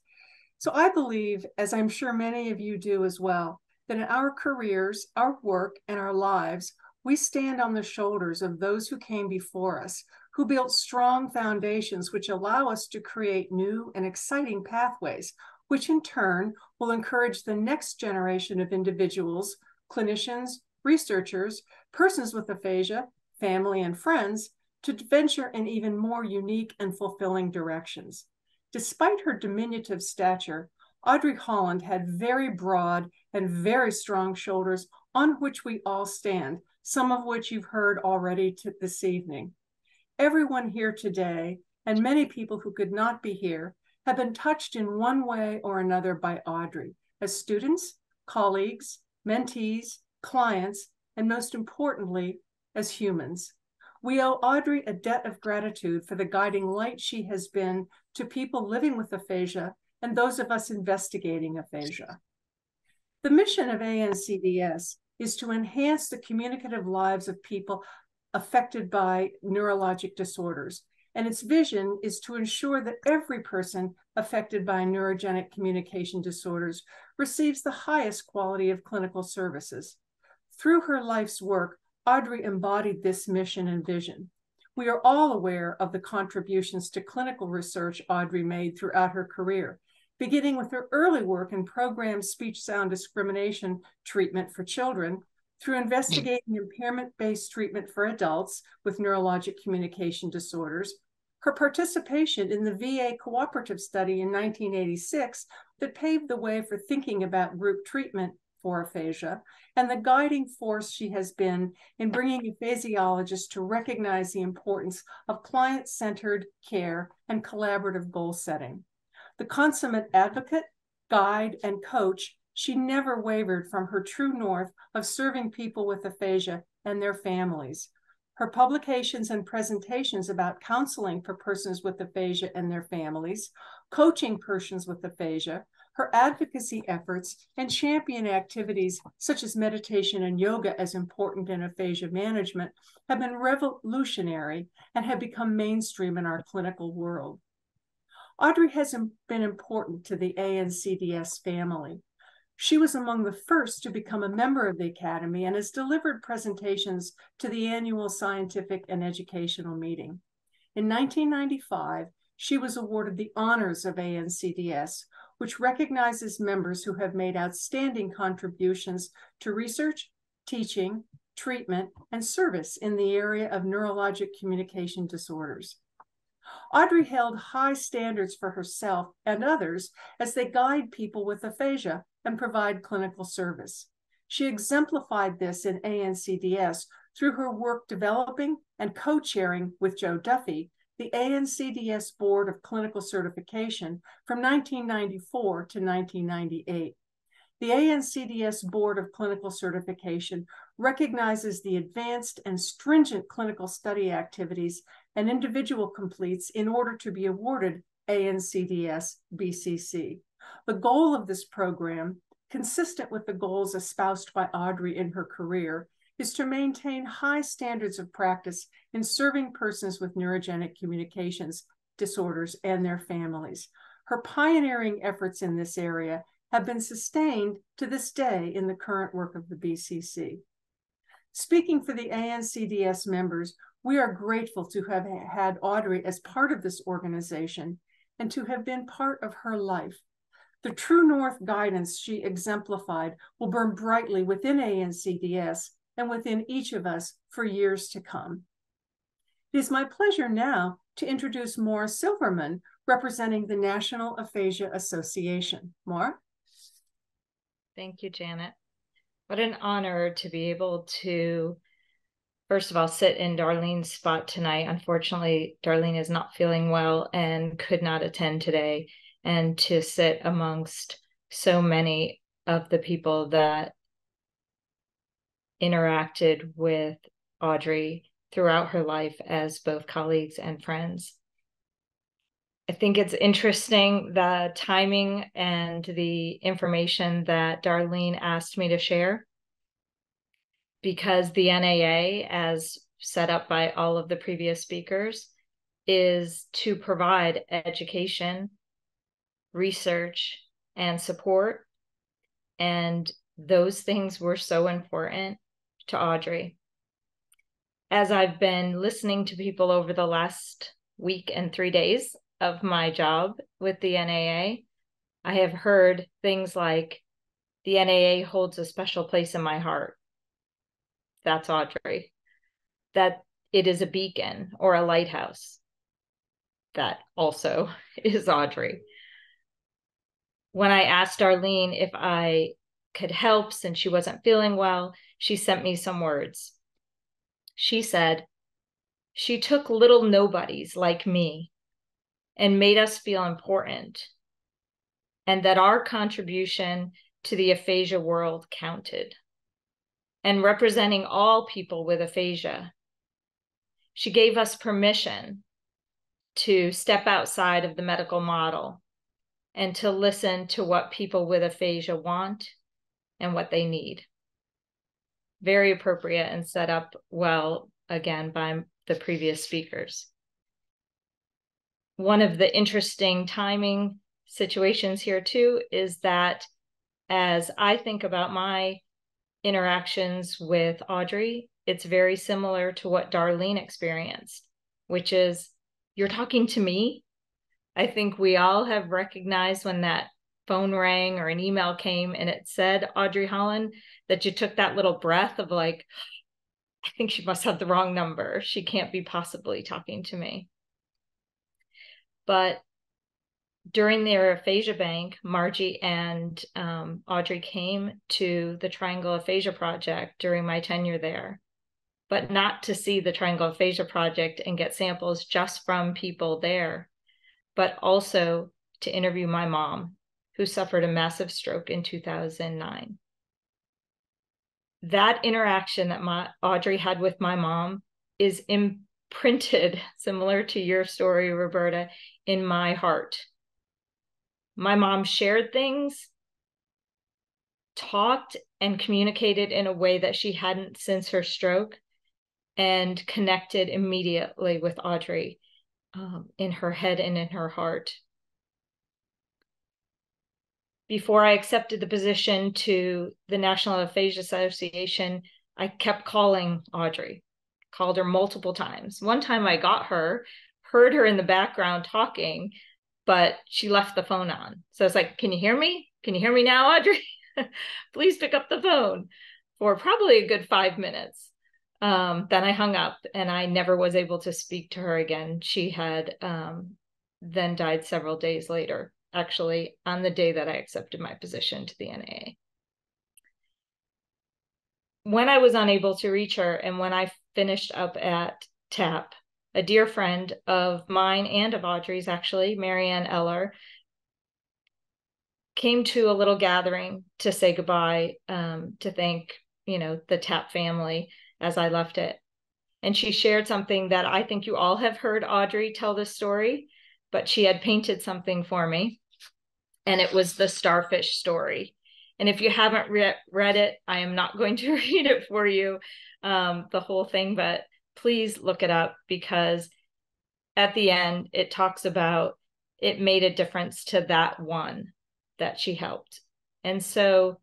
So I believe, as I'm sure many of you do as well, that in our careers, our work, and our lives, we stand on the shoulders of those who came before us, who built strong foundations which allow us to create new and exciting pathways, which in turn will encourage the next generation of individuals, clinicians, researchers, persons with aphasia, family, and friends to venture in even more unique and fulfilling directions. Despite her diminutive stature, Audrey Holland had very broad and very strong shoulders on which we all stand, some of which you've heard already this evening. Everyone here today, and many people who could not be here, have been touched in one way or another by Audrey as students, colleagues, mentees, clients, and most importantly, as humans. We owe Audrey a debt of gratitude for the guiding light she has been to people living with aphasia and those of us investigating aphasia. The mission of ANCDS is to enhance the communicative lives of people affected by neurologic disorders. And its vision is to ensure that every person affected by neurogenic communication disorders receives the highest quality of clinical services. Through her life's work, Audrey embodied this mission and vision. We are all aware of the contributions to clinical research Audrey made throughout her career, beginning with her early work in programmed speech sound discrimination treatment for children through investigating impairment-based treatment for adults with neurologic communication disorders, her participation in the VA cooperative study in 1986 that paved the way for thinking about group treatment for aphasia, and the guiding force she has been in bringing aphasiologists to recognize the importance of client-centered care and collaborative goal setting. The consummate advocate, guide, and coach, she never wavered from her true north of serving people with aphasia and their families. Her publications and presentations about counseling for persons with aphasia and their families, coaching persons with aphasia, her advocacy efforts, and champion activities such as meditation and yoga as important in aphasia management have been revolutionary and have become mainstream in our clinical world. Audrey has been important to the ANCDS family. She was among the first to become a member of the Academy and has delivered presentations to the annual scientific and educational meeting. In 1995, she was awarded the honors of ANCDS, which recognizes members who have made outstanding contributions to research, teaching, treatment, and service in the area of neurologic communication disorders. Audrey held high standards for herself and others as they guide people with aphasia and provide clinical service. She exemplified this in ANCDS through her work developing and co chairing with Joe Duffy the ANCDS Board of Clinical Certification from 1994 to 1998. The ANCDS Board of Clinical Certification recognizes the advanced and stringent clinical study activities an individual completes in order to be awarded ANCDS BCC. The goal of this program, consistent with the goals espoused by Audrey in her career, is to maintain high standards of practice in serving persons with neurogenic communications disorders and their families. Her pioneering efforts in this area have been sustained to this day in the current work of the BCC. Speaking for the ANCDS members, we are grateful to have had Audrey as part of this organization and to have been part of her life. The true north guidance she exemplified will burn brightly within ANCDS and within each of us for years to come. It is my pleasure now to introduce Maura Silverman, representing the National Aphasia Association. Maura? Thank you, Janet. What an honor to be able to, first of all, sit in Darlene's spot tonight. Unfortunately, Darlene is not feeling well and could not attend today, and to sit amongst so many of the people that interacted with Audrey throughout her life as both colleagues and friends. I think it's interesting the timing and the information that Darlene asked me to share because the NAA, as set up by all of the previous speakers, is to provide education, research, and support. And those things were so important to Audrey. as I've been listening to people over the last week and three days of my job with the NAA, I have heard things like the NAA holds a special place in my heart. That's Audrey. That it is a beacon or a lighthouse. That also <laughs> is Audrey. When I asked Darlene if I could help since she wasn't feeling well, she sent me some words. She said, She took little nobodies like me and made us feel important, and that our contribution to the aphasia world counted. And representing all people with aphasia, she gave us permission to step outside of the medical model and to listen to what people with aphasia want and what they need. Very appropriate and set up well again by the previous speakers. One of the interesting timing situations here, too, is that as I think about my interactions with Audrey, it's very similar to what Darlene experienced, which is you're talking to me. I think we all have recognized when that phone rang or an email came and it said Audrey Holland that you took that little breath of like, I think she must have the wrong number. She can't be possibly talking to me. But during their AphasiaBank, Margie and um, Audrey came to the Triangle Aphasia Project during my tenure there, but not to see the Triangle Aphasia Project and get samples just from people there, but also to interview my mom, who suffered a massive stroke in 2009. That interaction that my Audrey had with my mom is imprinted, similar to your story, Roberta, in my heart my mom shared things, talked and communicated in a way that she hadn't since her stroke, and connected immediately with Audrey um, in her head and in her heart. Before I accepted the position to the National Aphasia Association, I kept calling Audrey, called her multiple times. One time I got her, heard her in the background talking, but she left the phone on. So it's like, can you hear me? Can you hear me now, Audrey? <laughs> Please pick up the phone for probably a good five minutes. Um, then I hung up and I never was able to speak to her again. She had um, then died several days later, actually, on the day that I accepted my position to the NAA. When I was unable to reach her and when I finished up at TAP, a dear friend of mine and of Audrey's, actually, Marianne Eller, came to a little gathering to say goodbye, um, to thank, you know, the TAP family as I left it. And she shared something that I think you all have heard Audrey tell this story, but she had painted something for me. And it was the starfish story. And if you haven't re- read it, I am not going to <laughs> read it for you, um, the whole thing, but please look it up because at the end it talks about it made a difference to that one that she helped. And so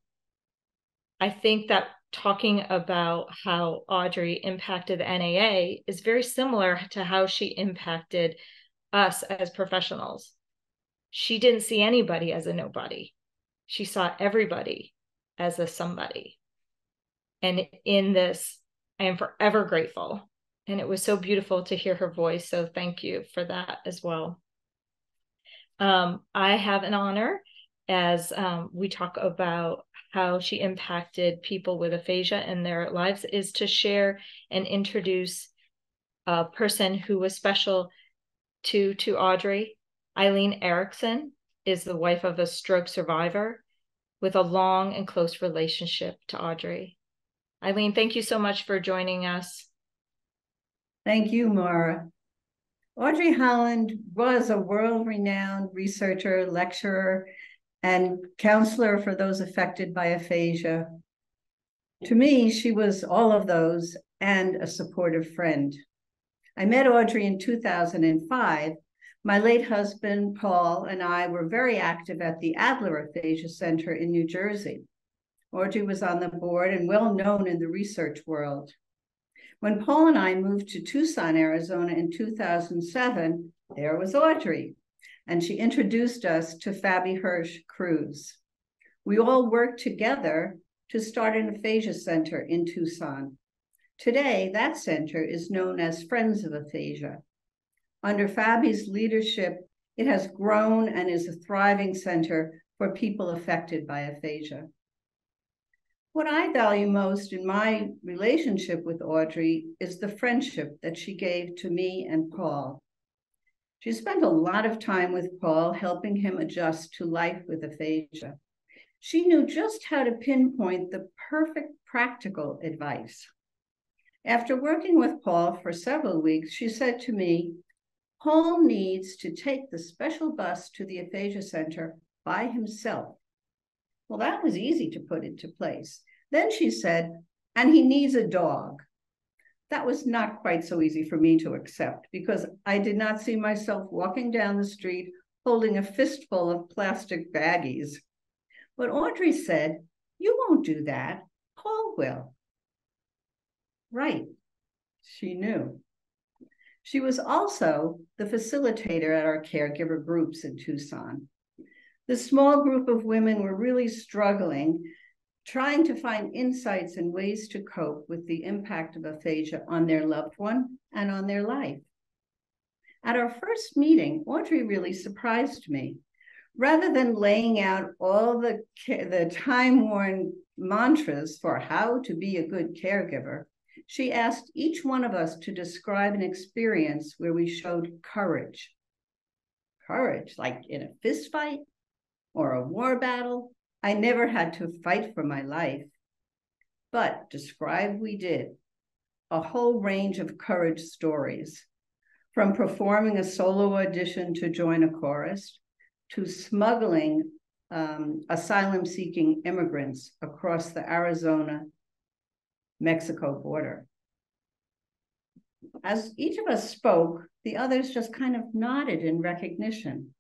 I think that talking about how Audrey impacted NAA is very similar to how she impacted us as professionals. She didn't see anybody as a nobody. She saw everybody as a somebody. And in this, I am forever grateful and it was so beautiful to hear her voice. So thank you for that as well. Um, I have an honor as um, we talk about how she impacted people with aphasia in their lives is to share and introduce a person who was special to to Audrey. Eileen Erickson is the wife of a stroke survivor with a long and close relationship to Audrey. Eileen, thank you so much for joining us. Thank you, Mara. Audrey Holland was a world renowned researcher, lecturer, and counselor for those affected by aphasia. To me, she was all of those and a supportive friend. I met Audrey in 2005. My late husband, Paul, and I were very active at the Adler Aphasia Center in New Jersey. Audrey was on the board and well known in the research world. When Paul and I moved to Tucson, Arizona in 2007, there was Audrey, and she introduced us to Fabi Hirsch Cruz. We all worked together to start an aphasia center in Tucson. Today, that center is known as Friends of Aphasia. Under Fabi's leadership, it has grown and is a thriving center for people affected by aphasia. What I value most in my relationship with Audrey is the friendship that she gave to me and Paul. She spent a lot of time with Paul, helping him adjust to life with aphasia. She knew just how to pinpoint the perfect practical advice. After working with Paul for several weeks, she said to me, Paul needs to take the special bus to the aphasia center by himself well, that was easy to put into place. Then she said, and he needs a dog. That was not quite so easy for me to accept because I did not see myself walking down the street holding a fistful of plastic baggies. But Audrey said, You won't do that. Paul will. Right. She knew. She was also the facilitator at our caregiver groups in Tucson. The small group of women were really struggling, trying to find insights and ways to cope with the impact of aphasia on their loved one and on their life. At our first meeting, Audrey really surprised me. Rather than laying out all the, the time worn mantras for how to be a good caregiver, she asked each one of us to describe an experience where we showed courage. Courage, like in a fist fight, or a war battle. I never had to fight for my life. But describe we did a whole range of courage stories, from performing a solo audition to join a chorus, to smuggling um, asylum seeking immigrants across the Arizona Mexico border. As each of us spoke, the others just kind of nodded in recognition.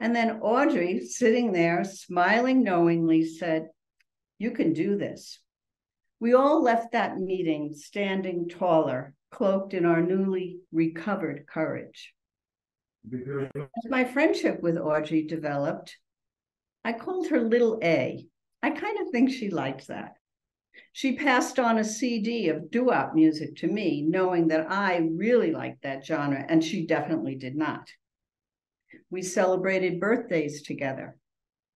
And then Audrey, sitting there, smiling knowingly, said, You can do this. We all left that meeting standing taller, cloaked in our newly recovered courage. As my friendship with Audrey developed, I called her Little A. I kind of think she liked that. She passed on a CD of doo-wop music to me, knowing that I really liked that genre, and she definitely did not. We celebrated birthdays together,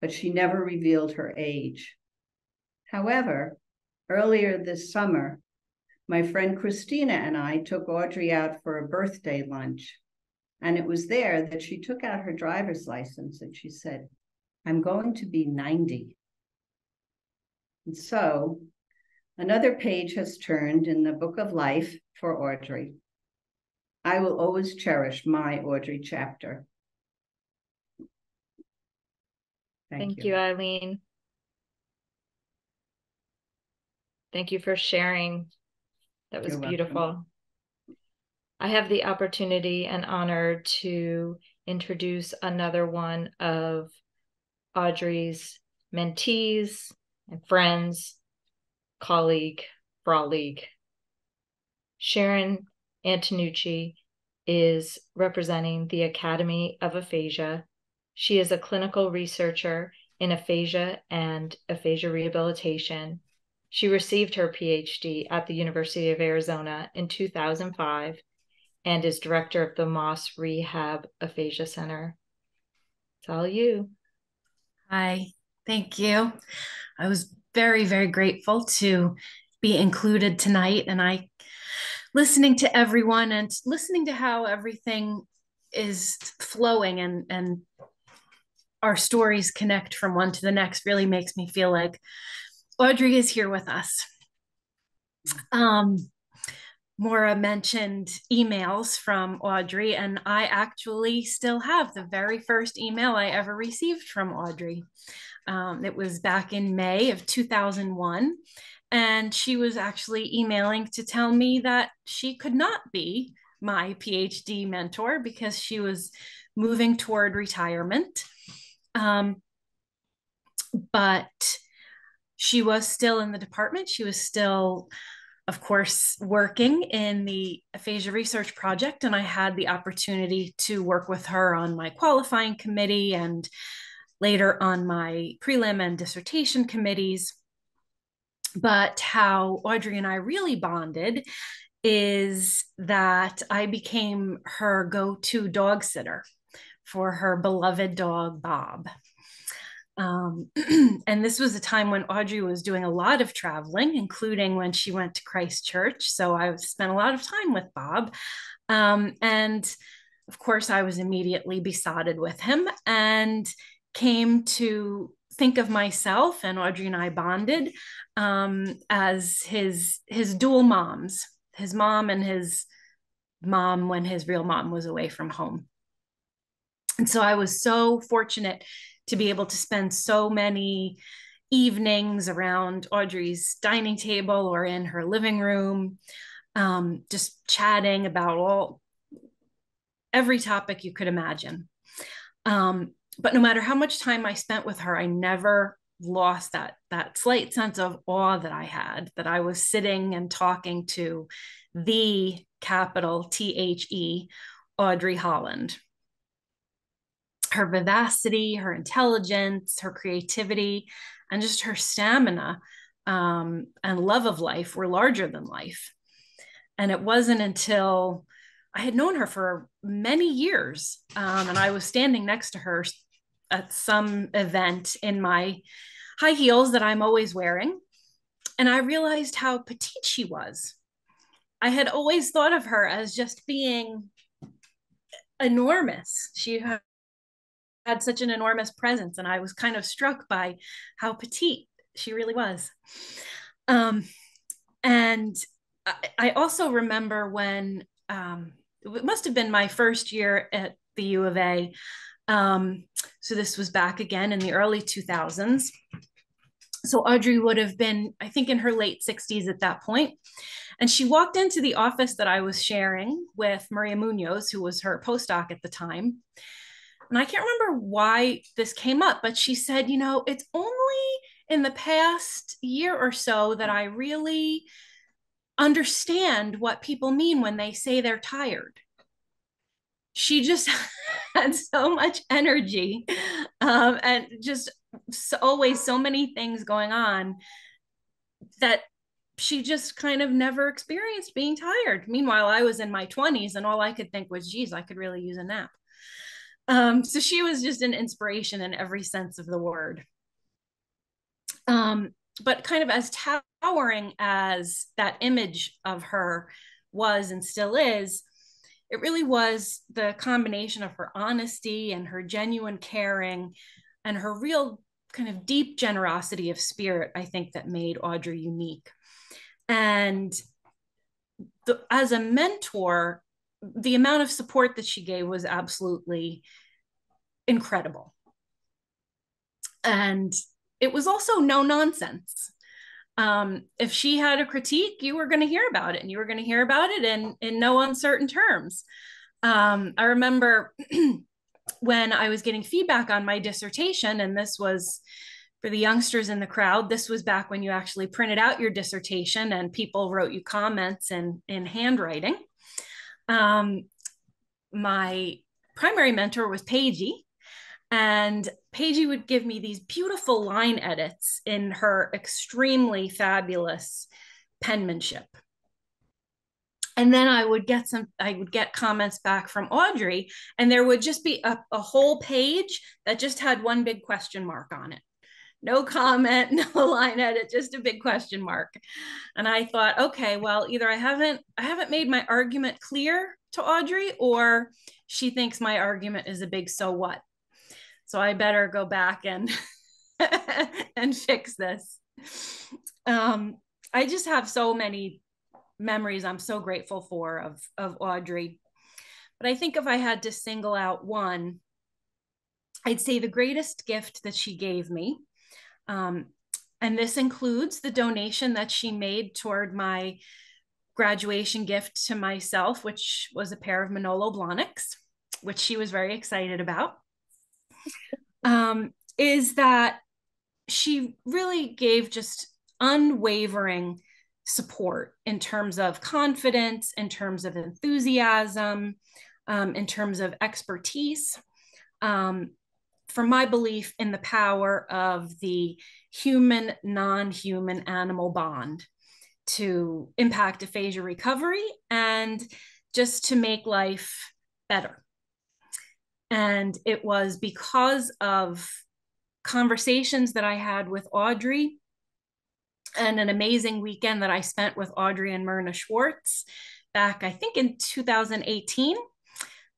but she never revealed her age. However, earlier this summer, my friend Christina and I took Audrey out for a birthday lunch. And it was there that she took out her driver's license and she said, I'm going to be 90. And so another page has turned in the book of life for Audrey. I will always cherish my Audrey chapter. Thank, Thank you. you, Eileen. Thank you for sharing. That was You're beautiful. Welcome. I have the opportunity and honor to introduce another one of Audrey's mentees and friends, colleague, league. Sharon Antonucci is representing the Academy of Aphasia she is a clinical researcher in aphasia and aphasia rehabilitation. She received her PhD at the University of Arizona in 2005 and is director of the Moss Rehab Aphasia Center. It's all you. Hi, thank you. I was very, very grateful to be included tonight. And I, listening to everyone and listening to how everything is flowing and, and our stories connect from one to the next really makes me feel like Audrey is here with us. Um, Maura mentioned emails from Audrey, and I actually still have the very first email I ever received from Audrey. Um, it was back in May of 2001, and she was actually emailing to tell me that she could not be my PhD mentor because she was moving toward retirement. Um, but she was still in the department. She was still of course, working in the aphasia research project, and I had the opportunity to work with her on my qualifying committee and later on my prelim and dissertation committees. But how Audrey and I really bonded is that I became her go to dog sitter for her beloved dog, Bob. Um, <clears throat> and this was a time when Audrey was doing a lot of traveling, including when she went to Christchurch. So I spent a lot of time with Bob. Um, and of course, I was immediately besotted with him and came to think of myself and Audrey and I bonded um, as his his dual moms, his mom and his mom when his real mom was away from home. And so I was so fortunate to be able to spend so many evenings around Audrey's dining table or in her living room, um, just chatting about all every topic you could imagine. Um, but no matter how much time I spent with her, I never lost that that slight sense of awe that I had that I was sitting and talking to the capital T H E Audrey Holland her vivacity, her intelligence, her creativity, and just her stamina um, and love of life were larger than life. And it wasn't until I had known her for many years um, and I was standing next to her at some event in my high heels that I'm always wearing. And I realized how petite she was. I had always thought of her as just being enormous. She had such an enormous presence and i was kind of struck by how petite she really was um, and I, I, also remember when um, it must have been my first year at the u of a. Um, so this was back again in the early 2000s so audrey would have been i think in her late 60s at that point. And she walked into the office that i was sharing with maria munoz who was her postdoc at the time. And I can't remember why this came up, but she said, you know, it's only in the past year or so that I really understand what people mean when they say they're tired. She just <laughs> had so much energy um, and just so, always so many things going on that she just kind of never experienced being tired. Meanwhile, I was in my 20s and all I could think was, geez, I could really use a nap. Um, so she was just an inspiration in every sense of the word. Um, but kind of as towering as that image of her was and still is, it really was the combination of her honesty and her genuine caring and her real kind of deep generosity of spirit, I think, that made Audrey unique. And the, as a mentor, the amount of support that she gave was absolutely incredible. And it was also no nonsense. Um, if she had a critique, you were going to hear about it and you were going to hear about it in, in no uncertain terms. Um, I remember <clears throat> when I was getting feedback on my dissertation, and this was for the youngsters in the crowd, this was back when you actually printed out your dissertation and people wrote you comments in, in handwriting. Um, my primary mentor was Paigey. And Paigey would give me these beautiful line edits in her extremely fabulous penmanship. And then I would get some, I would get comments back from Audrey, and there would just be a, a whole page that just had one big question mark on it no comment, <laughs> no line edit, just a big question mark. And I thought, okay, well, either I haven't I haven't made my argument clear to Audrey or she thinks my argument is a big so what. So I better go back and <laughs> and fix this. Um, I just have so many memories I'm so grateful for of of Audrey. But I think if I had to single out one, I'd say the greatest gift that she gave me um, and this includes the donation that she made toward my graduation gift to myself, which was a pair of Manolo Blahniks, which she was very excited about, um, is that she really gave just unwavering support in terms of confidence, in terms of enthusiasm, um, in terms of expertise. Um, for my belief in the power of the human non human animal bond to impact aphasia recovery and just to make life better. And it was because of conversations that I had with Audrey and an amazing weekend that I spent with Audrey and Myrna Schwartz back, I think, in 2018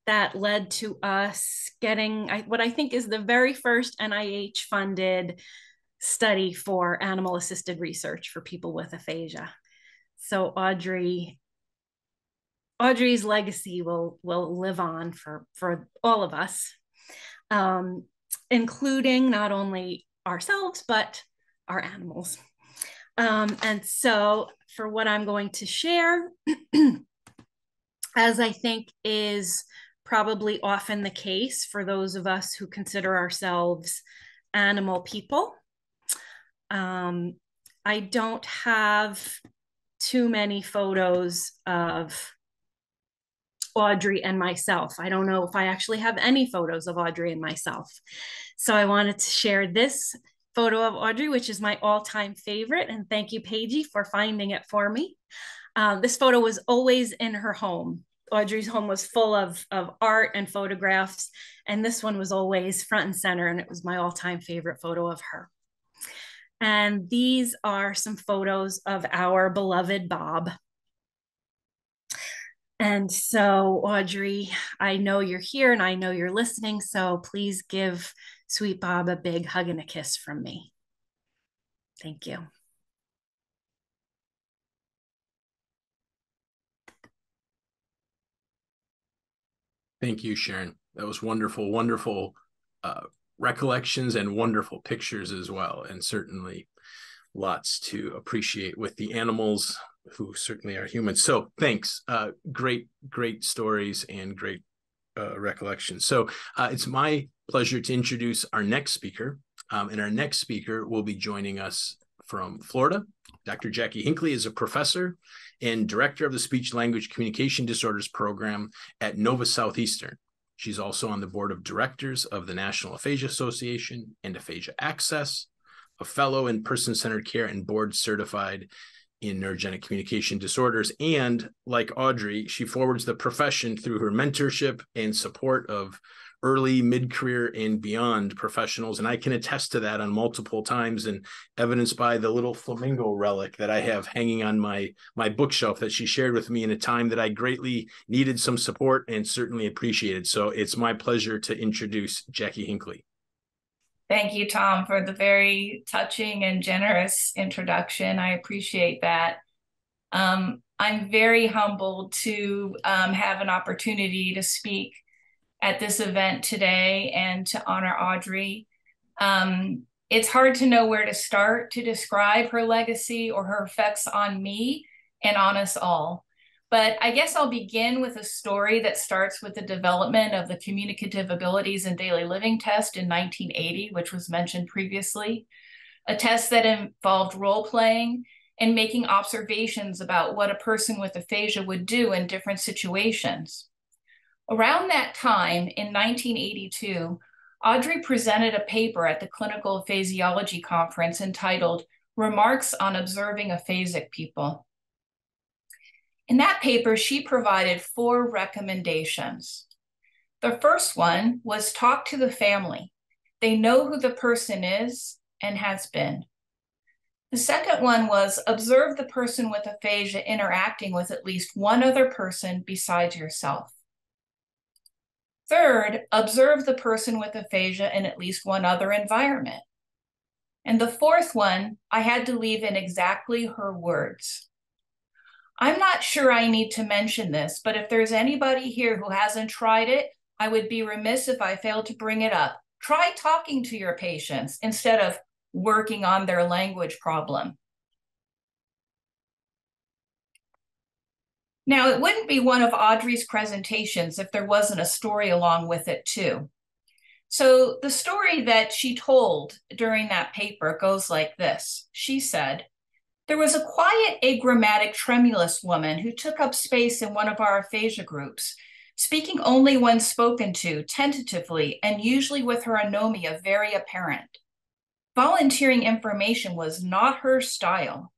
that led to us getting what I think is the very first NIH funded study for animal assisted research for people with aphasia. So Audrey Audrey's legacy will will live on for for all of us, um, including not only ourselves but our animals. Um, and so, for what I'm going to share, <clears throat> as I think is probably often the case for those of us who consider ourselves animal people, um, I don't have too many photos of Audrey and myself. I don't know if I actually have any photos of Audrey and myself. So I wanted to share this photo of Audrey, which is my all time favorite. And thank you, Paigey, for finding it for me. Uh, this photo was always in her home. Audrey's home was full of, of art and photographs. And this one was always front and center. And it was my all time favorite photo of her. And these are some photos of our beloved Bob. And so, Audrey, I know you're here and I know you're listening. So please give Sweet Bob a big hug and a kiss from me. Thank you. Thank you, Sharon. That was wonderful, wonderful uh, recollections and wonderful pictures as well. And certainly lots to appreciate with the animals who certainly are humans. So thanks. Uh, great, great stories and great uh, recollections. So uh, it's my pleasure to introduce our next speaker. Um, and our next speaker will be joining us from Florida. Dr. Jackie Hinckley is a professor and director of the Speech Language Communication Disorders Program at Nova Southeastern. She's also on the board of directors of the National Aphasia Association and Aphasia Access, a fellow in person centered care and board certified in neurogenic communication disorders. And like Audrey, she forwards the profession through her mentorship and support of early, mid career, and beyond professionals. And I can attest to that on multiple times and evidenced by the little flamingo relic that I have hanging on my, my bookshelf that she shared with me in a time that I greatly needed some support and certainly appreciated. So it's my pleasure to introduce Jackie Hinckley. Thank you, Tom, for the very touching and generous introduction. I appreciate that. Um, I'm very humbled to um, have an opportunity to speak at this event today and to honor Audrey. Um, it's hard to know where to start to describe her legacy or her effects on me and on us all. But I guess I'll begin with a story that starts with the development of the communicative abilities and daily living test in 1980, which was mentioned previously, a test that involved role playing and making observations about what a person with aphasia would do in different situations. Around that time, in 1982, Audrey presented a paper at the Clinical Aphasiology Conference entitled Remarks on Observing Aphasic People. In that paper, she provided four recommendations. The first one was talk to the family. They know who the person is and has been. The second one was observe the person with aphasia interacting with at least one other person besides yourself. Third, observe the person with aphasia in at least one other environment. And the fourth one, I had to leave in exactly her words. I'm not sure I need to mention this, but if there's anybody here who hasn't tried it, I would be remiss if I failed to bring it up. Try talking to your patients instead of working on their language problem. Now, it wouldn't be one of Audrey's presentations if there wasn't a story along with it, too. So, the story that she told during that paper goes like this She said, There was a quiet, agrammatic, tremulous woman who took up space in one of our aphasia groups, speaking only when spoken to, tentatively, and usually with her anomia very apparent. Volunteering information was not her style.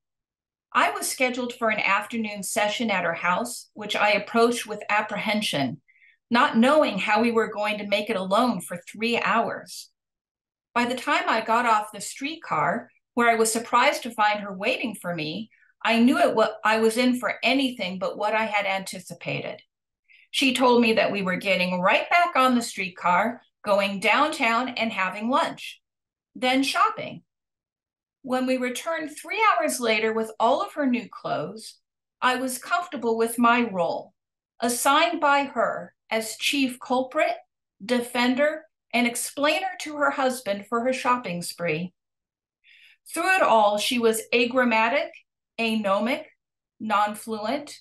I was scheduled for an afternoon session at her house, which I approached with apprehension, not knowing how we were going to make it alone for three hours. By the time I got off the streetcar, where I was surprised to find her waiting for me, I knew it what I was in for anything but what I had anticipated. She told me that we were getting right back on the streetcar, going downtown and having lunch, then shopping. When we returned three hours later with all of her new clothes, I was comfortable with my role, assigned by her as chief culprit, defender, and explainer to her husband for her shopping spree. Through it all, she was agrammatic, anomic, non-fluent,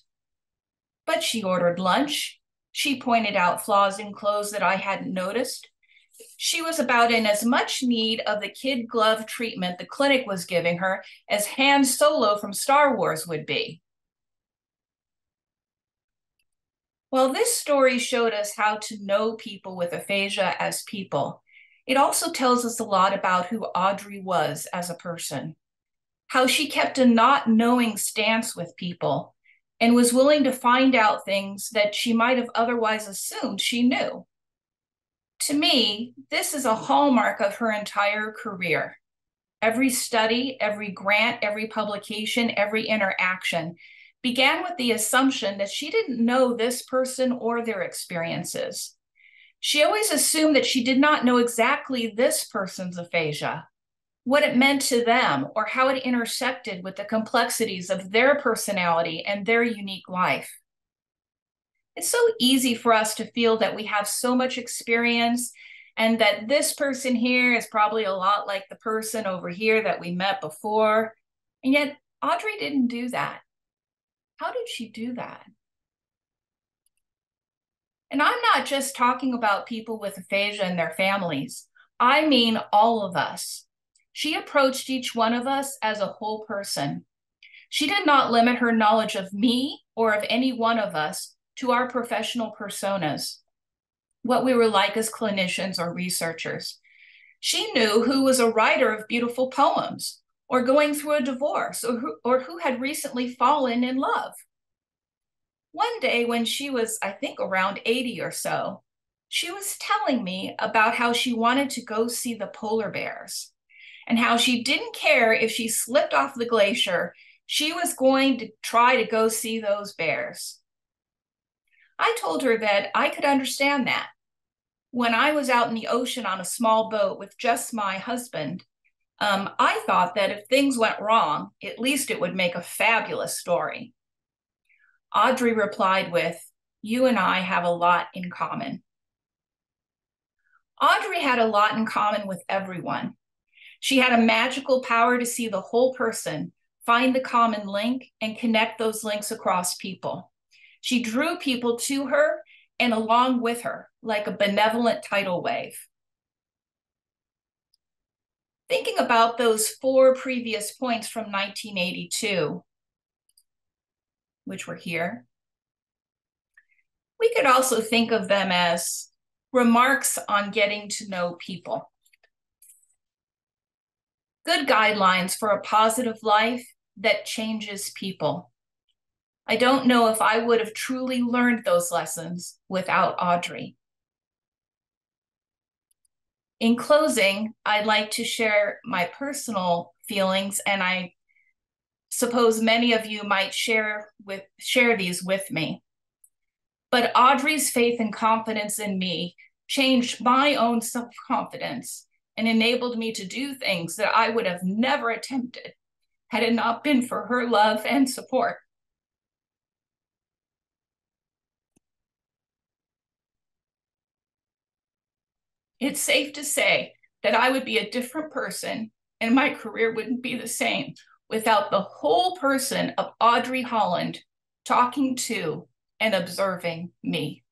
but she ordered lunch. She pointed out flaws in clothes that I hadn't noticed. She was about in as much need of the kid glove treatment the clinic was giving her as Han Solo from Star Wars would be. Well, this story showed us how to know people with aphasia as people, it also tells us a lot about who Audrey was as a person, how she kept a not knowing stance with people and was willing to find out things that she might have otherwise assumed she knew. To me, this is a hallmark of her entire career. Every study, every grant, every publication, every interaction began with the assumption that she didn't know this person or their experiences. She always assumed that she did not know exactly this person's aphasia, what it meant to them, or how it intersected with the complexities of their personality and their unique life. It's so easy for us to feel that we have so much experience and that this person here is probably a lot like the person over here that we met before. And yet, Audrey didn't do that. How did she do that? And I'm not just talking about people with aphasia and their families. I mean all of us. She approached each one of us as a whole person. She did not limit her knowledge of me or of any one of us to our professional personas, what we were like as clinicians or researchers. She knew who was a writer of beautiful poems or going through a divorce or who, or who had recently fallen in love. One day when she was, I think, around 80 or so, she was telling me about how she wanted to go see the polar bears and how she didn't care if she slipped off the glacier, she was going to try to go see those bears. I told her that I could understand that. When I was out in the ocean on a small boat with just my husband, um, I thought that if things went wrong, at least it would make a fabulous story. Audrey replied with, You and I have a lot in common. Audrey had a lot in common with everyone. She had a magical power to see the whole person, find the common link, and connect those links across people. She drew people to her and along with her like a benevolent tidal wave. Thinking about those four previous points from 1982, which were here. We could also think of them as remarks on getting to know people. Good guidelines for a positive life that changes people. I don't know if I would have truly learned those lessons without Audrey. In closing, I'd like to share my personal feelings and I suppose many of you might share with share these with me. But Audrey's faith and confidence in me changed my own self-confidence and enabled me to do things that I would have never attempted had it not been for her love and support. It's safe to say that I would be a different person and my career wouldn't be the same without the whole person of Audrey Holland talking to and observing me.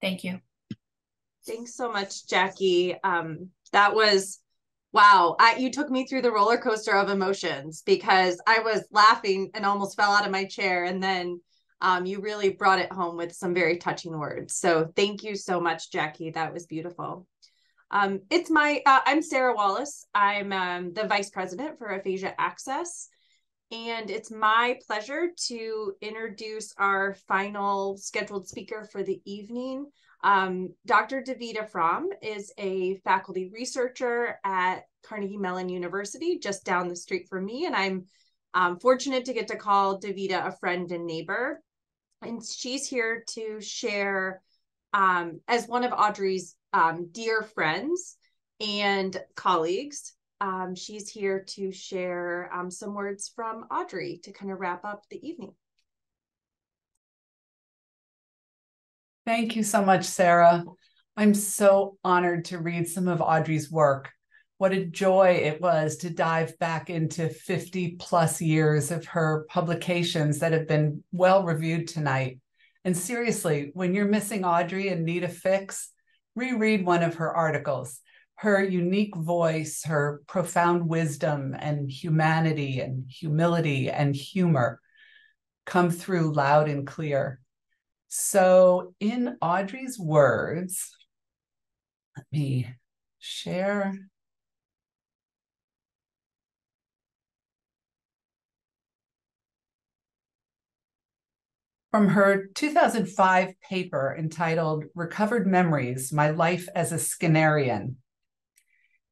Thank you. Thanks so much, Jackie. Um, that was wow. I, you took me through the roller coaster of emotions because I was laughing and almost fell out of my chair, and then um, you really brought it home with some very touching words. So thank you so much, Jackie. That was beautiful. Um, it's my, uh, I'm Sarah Wallace. I'm um, the Vice President for Aphasia Access. And it's my pleasure to introduce our final scheduled speaker for the evening. Um, Dr. Davida Fromm is a faculty researcher at Carnegie Mellon University, just down the street from me. And I'm um, fortunate to get to call Davida a friend and neighbor. And she's here to share um, as one of Audrey's um, dear friends and colleagues. Um, she's here to share um, some words from Audrey to kind of wrap up the evening. Thank you so much, Sarah. I'm so honored to read some of Audrey's work. What a joy it was to dive back into 50 plus years of her publications that have been well reviewed tonight. And seriously, when you're missing Audrey and need a fix, reread one of her articles. Her unique voice, her profound wisdom and humanity and humility and humor come through loud and clear. So, in Audrey's words, let me share from her 2005 paper entitled Recovered Memories My Life as a Skinnerian.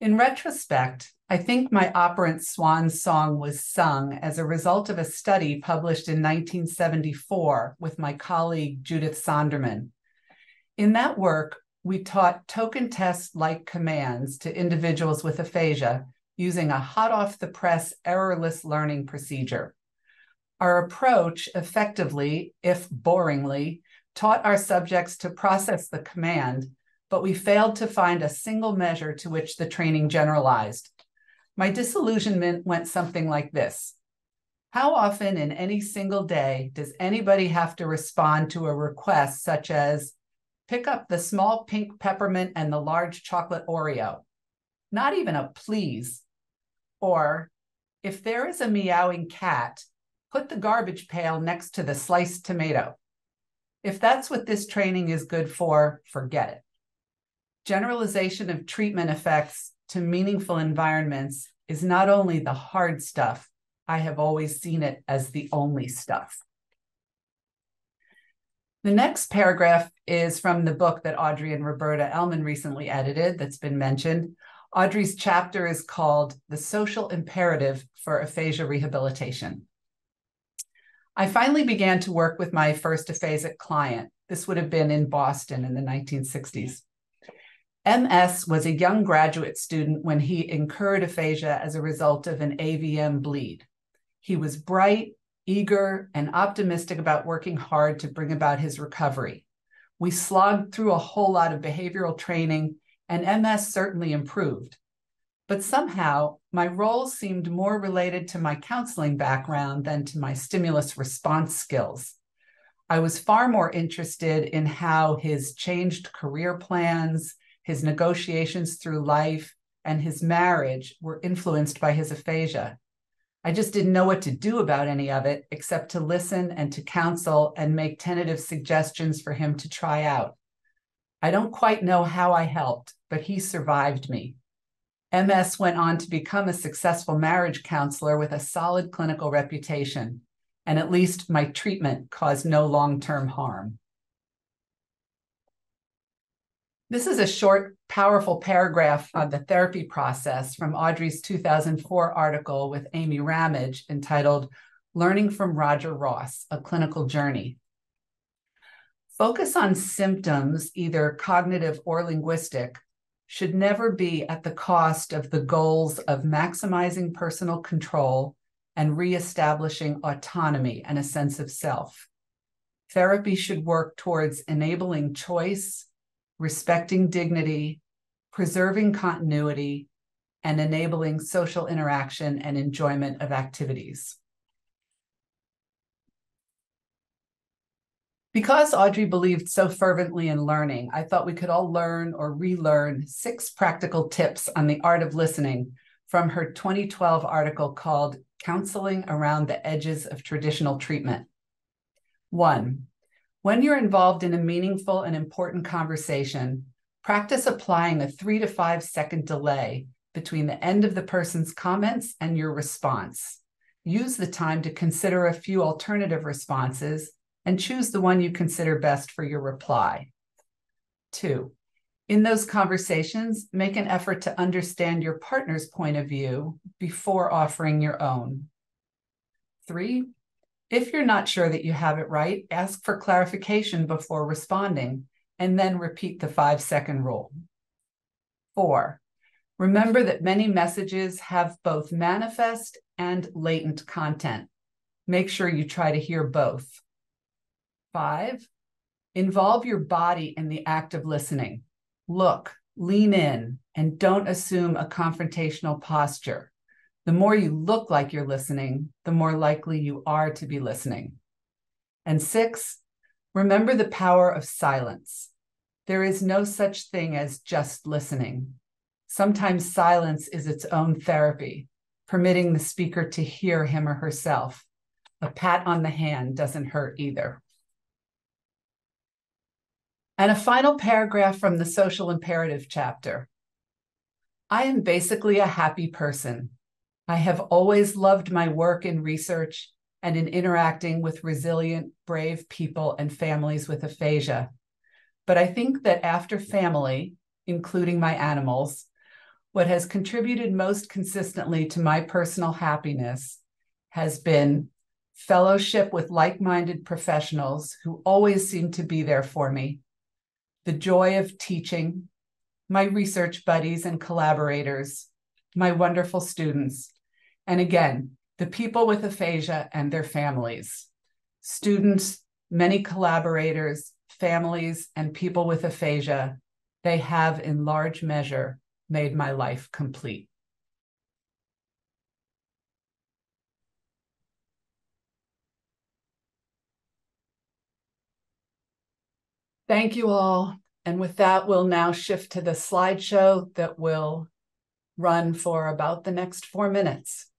In retrospect, I think my operant swan song was sung as a result of a study published in 1974 with my colleague Judith Sonderman. In that work, we taught token test like commands to individuals with aphasia using a hot off the press errorless learning procedure. Our approach effectively, if boringly, taught our subjects to process the command, but we failed to find a single measure to which the training generalized. My disillusionment went something like this How often in any single day does anybody have to respond to a request such as, pick up the small pink peppermint and the large chocolate Oreo? Not even a please. Or, if there is a meowing cat, put the garbage pail next to the sliced tomato. If that's what this training is good for, forget it. Generalization of treatment effects to meaningful environments is not only the hard stuff, I have always seen it as the only stuff. The next paragraph is from the book that Audrey and Roberta Elman recently edited, that's been mentioned. Audrey's chapter is called The Social Imperative for Aphasia Rehabilitation. I finally began to work with my first aphasic client. This would have been in Boston in the 1960s. MS was a young graduate student when he incurred aphasia as a result of an AVM bleed. He was bright, eager, and optimistic about working hard to bring about his recovery. We slogged through a whole lot of behavioral training, and MS certainly improved. But somehow, my role seemed more related to my counseling background than to my stimulus response skills. I was far more interested in how his changed career plans, his negotiations through life, and his marriage were influenced by his aphasia. I just didn't know what to do about any of it except to listen and to counsel and make tentative suggestions for him to try out. I don't quite know how I helped, but he survived me. MS went on to become a successful marriage counselor with a solid clinical reputation, and at least my treatment caused no long term harm. This is a short, powerful paragraph on the therapy process from Audrey's 2004 article with Amy Ramage entitled Learning from Roger Ross A Clinical Journey. Focus on symptoms, either cognitive or linguistic, should never be at the cost of the goals of maximizing personal control and reestablishing autonomy and a sense of self. Therapy should work towards enabling choice, respecting dignity, preserving continuity, and enabling social interaction and enjoyment of activities. Because Audrey believed so fervently in learning, I thought we could all learn or relearn six practical tips on the art of listening from her 2012 article called Counseling Around the Edges of Traditional Treatment. One, when you're involved in a meaningful and important conversation, practice applying a three to five second delay between the end of the person's comments and your response. Use the time to consider a few alternative responses and choose the one you consider best for your reply. Two, in those conversations, make an effort to understand your partner's point of view before offering your own. Three, if you're not sure that you have it right, ask for clarification before responding and then repeat the five second rule. Four, remember that many messages have both manifest and latent content. Make sure you try to hear both. Five, involve your body in the act of listening. Look, lean in, and don't assume a confrontational posture. The more you look like you're listening, the more likely you are to be listening. And six, remember the power of silence. There is no such thing as just listening. Sometimes silence is its own therapy, permitting the speaker to hear him or herself. A pat on the hand doesn't hurt either. And a final paragraph from the social imperative chapter. I am basically a happy person. I have always loved my work in research and in interacting with resilient, brave people and families with aphasia. But I think that after family, including my animals, what has contributed most consistently to my personal happiness has been fellowship with like minded professionals who always seem to be there for me the joy of teaching, my research buddies and collaborators, my wonderful students, and again, the people with aphasia and their families. Students, many collaborators, families, and people with aphasia, they have in large measure made my life complete. Thank you all. And with that, we'll now shift to the slideshow that will run for about the next four minutes.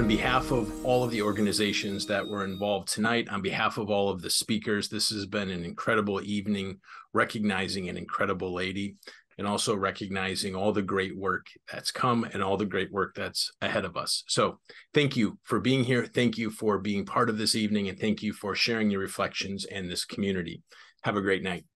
On behalf of all of the organizations that were involved tonight, on behalf of all of the speakers, this has been an incredible evening recognizing an incredible lady and also recognizing all the great work that's come and all the great work that's ahead of us. So, thank you for being here. Thank you for being part of this evening, and thank you for sharing your reflections and this community. Have a great night.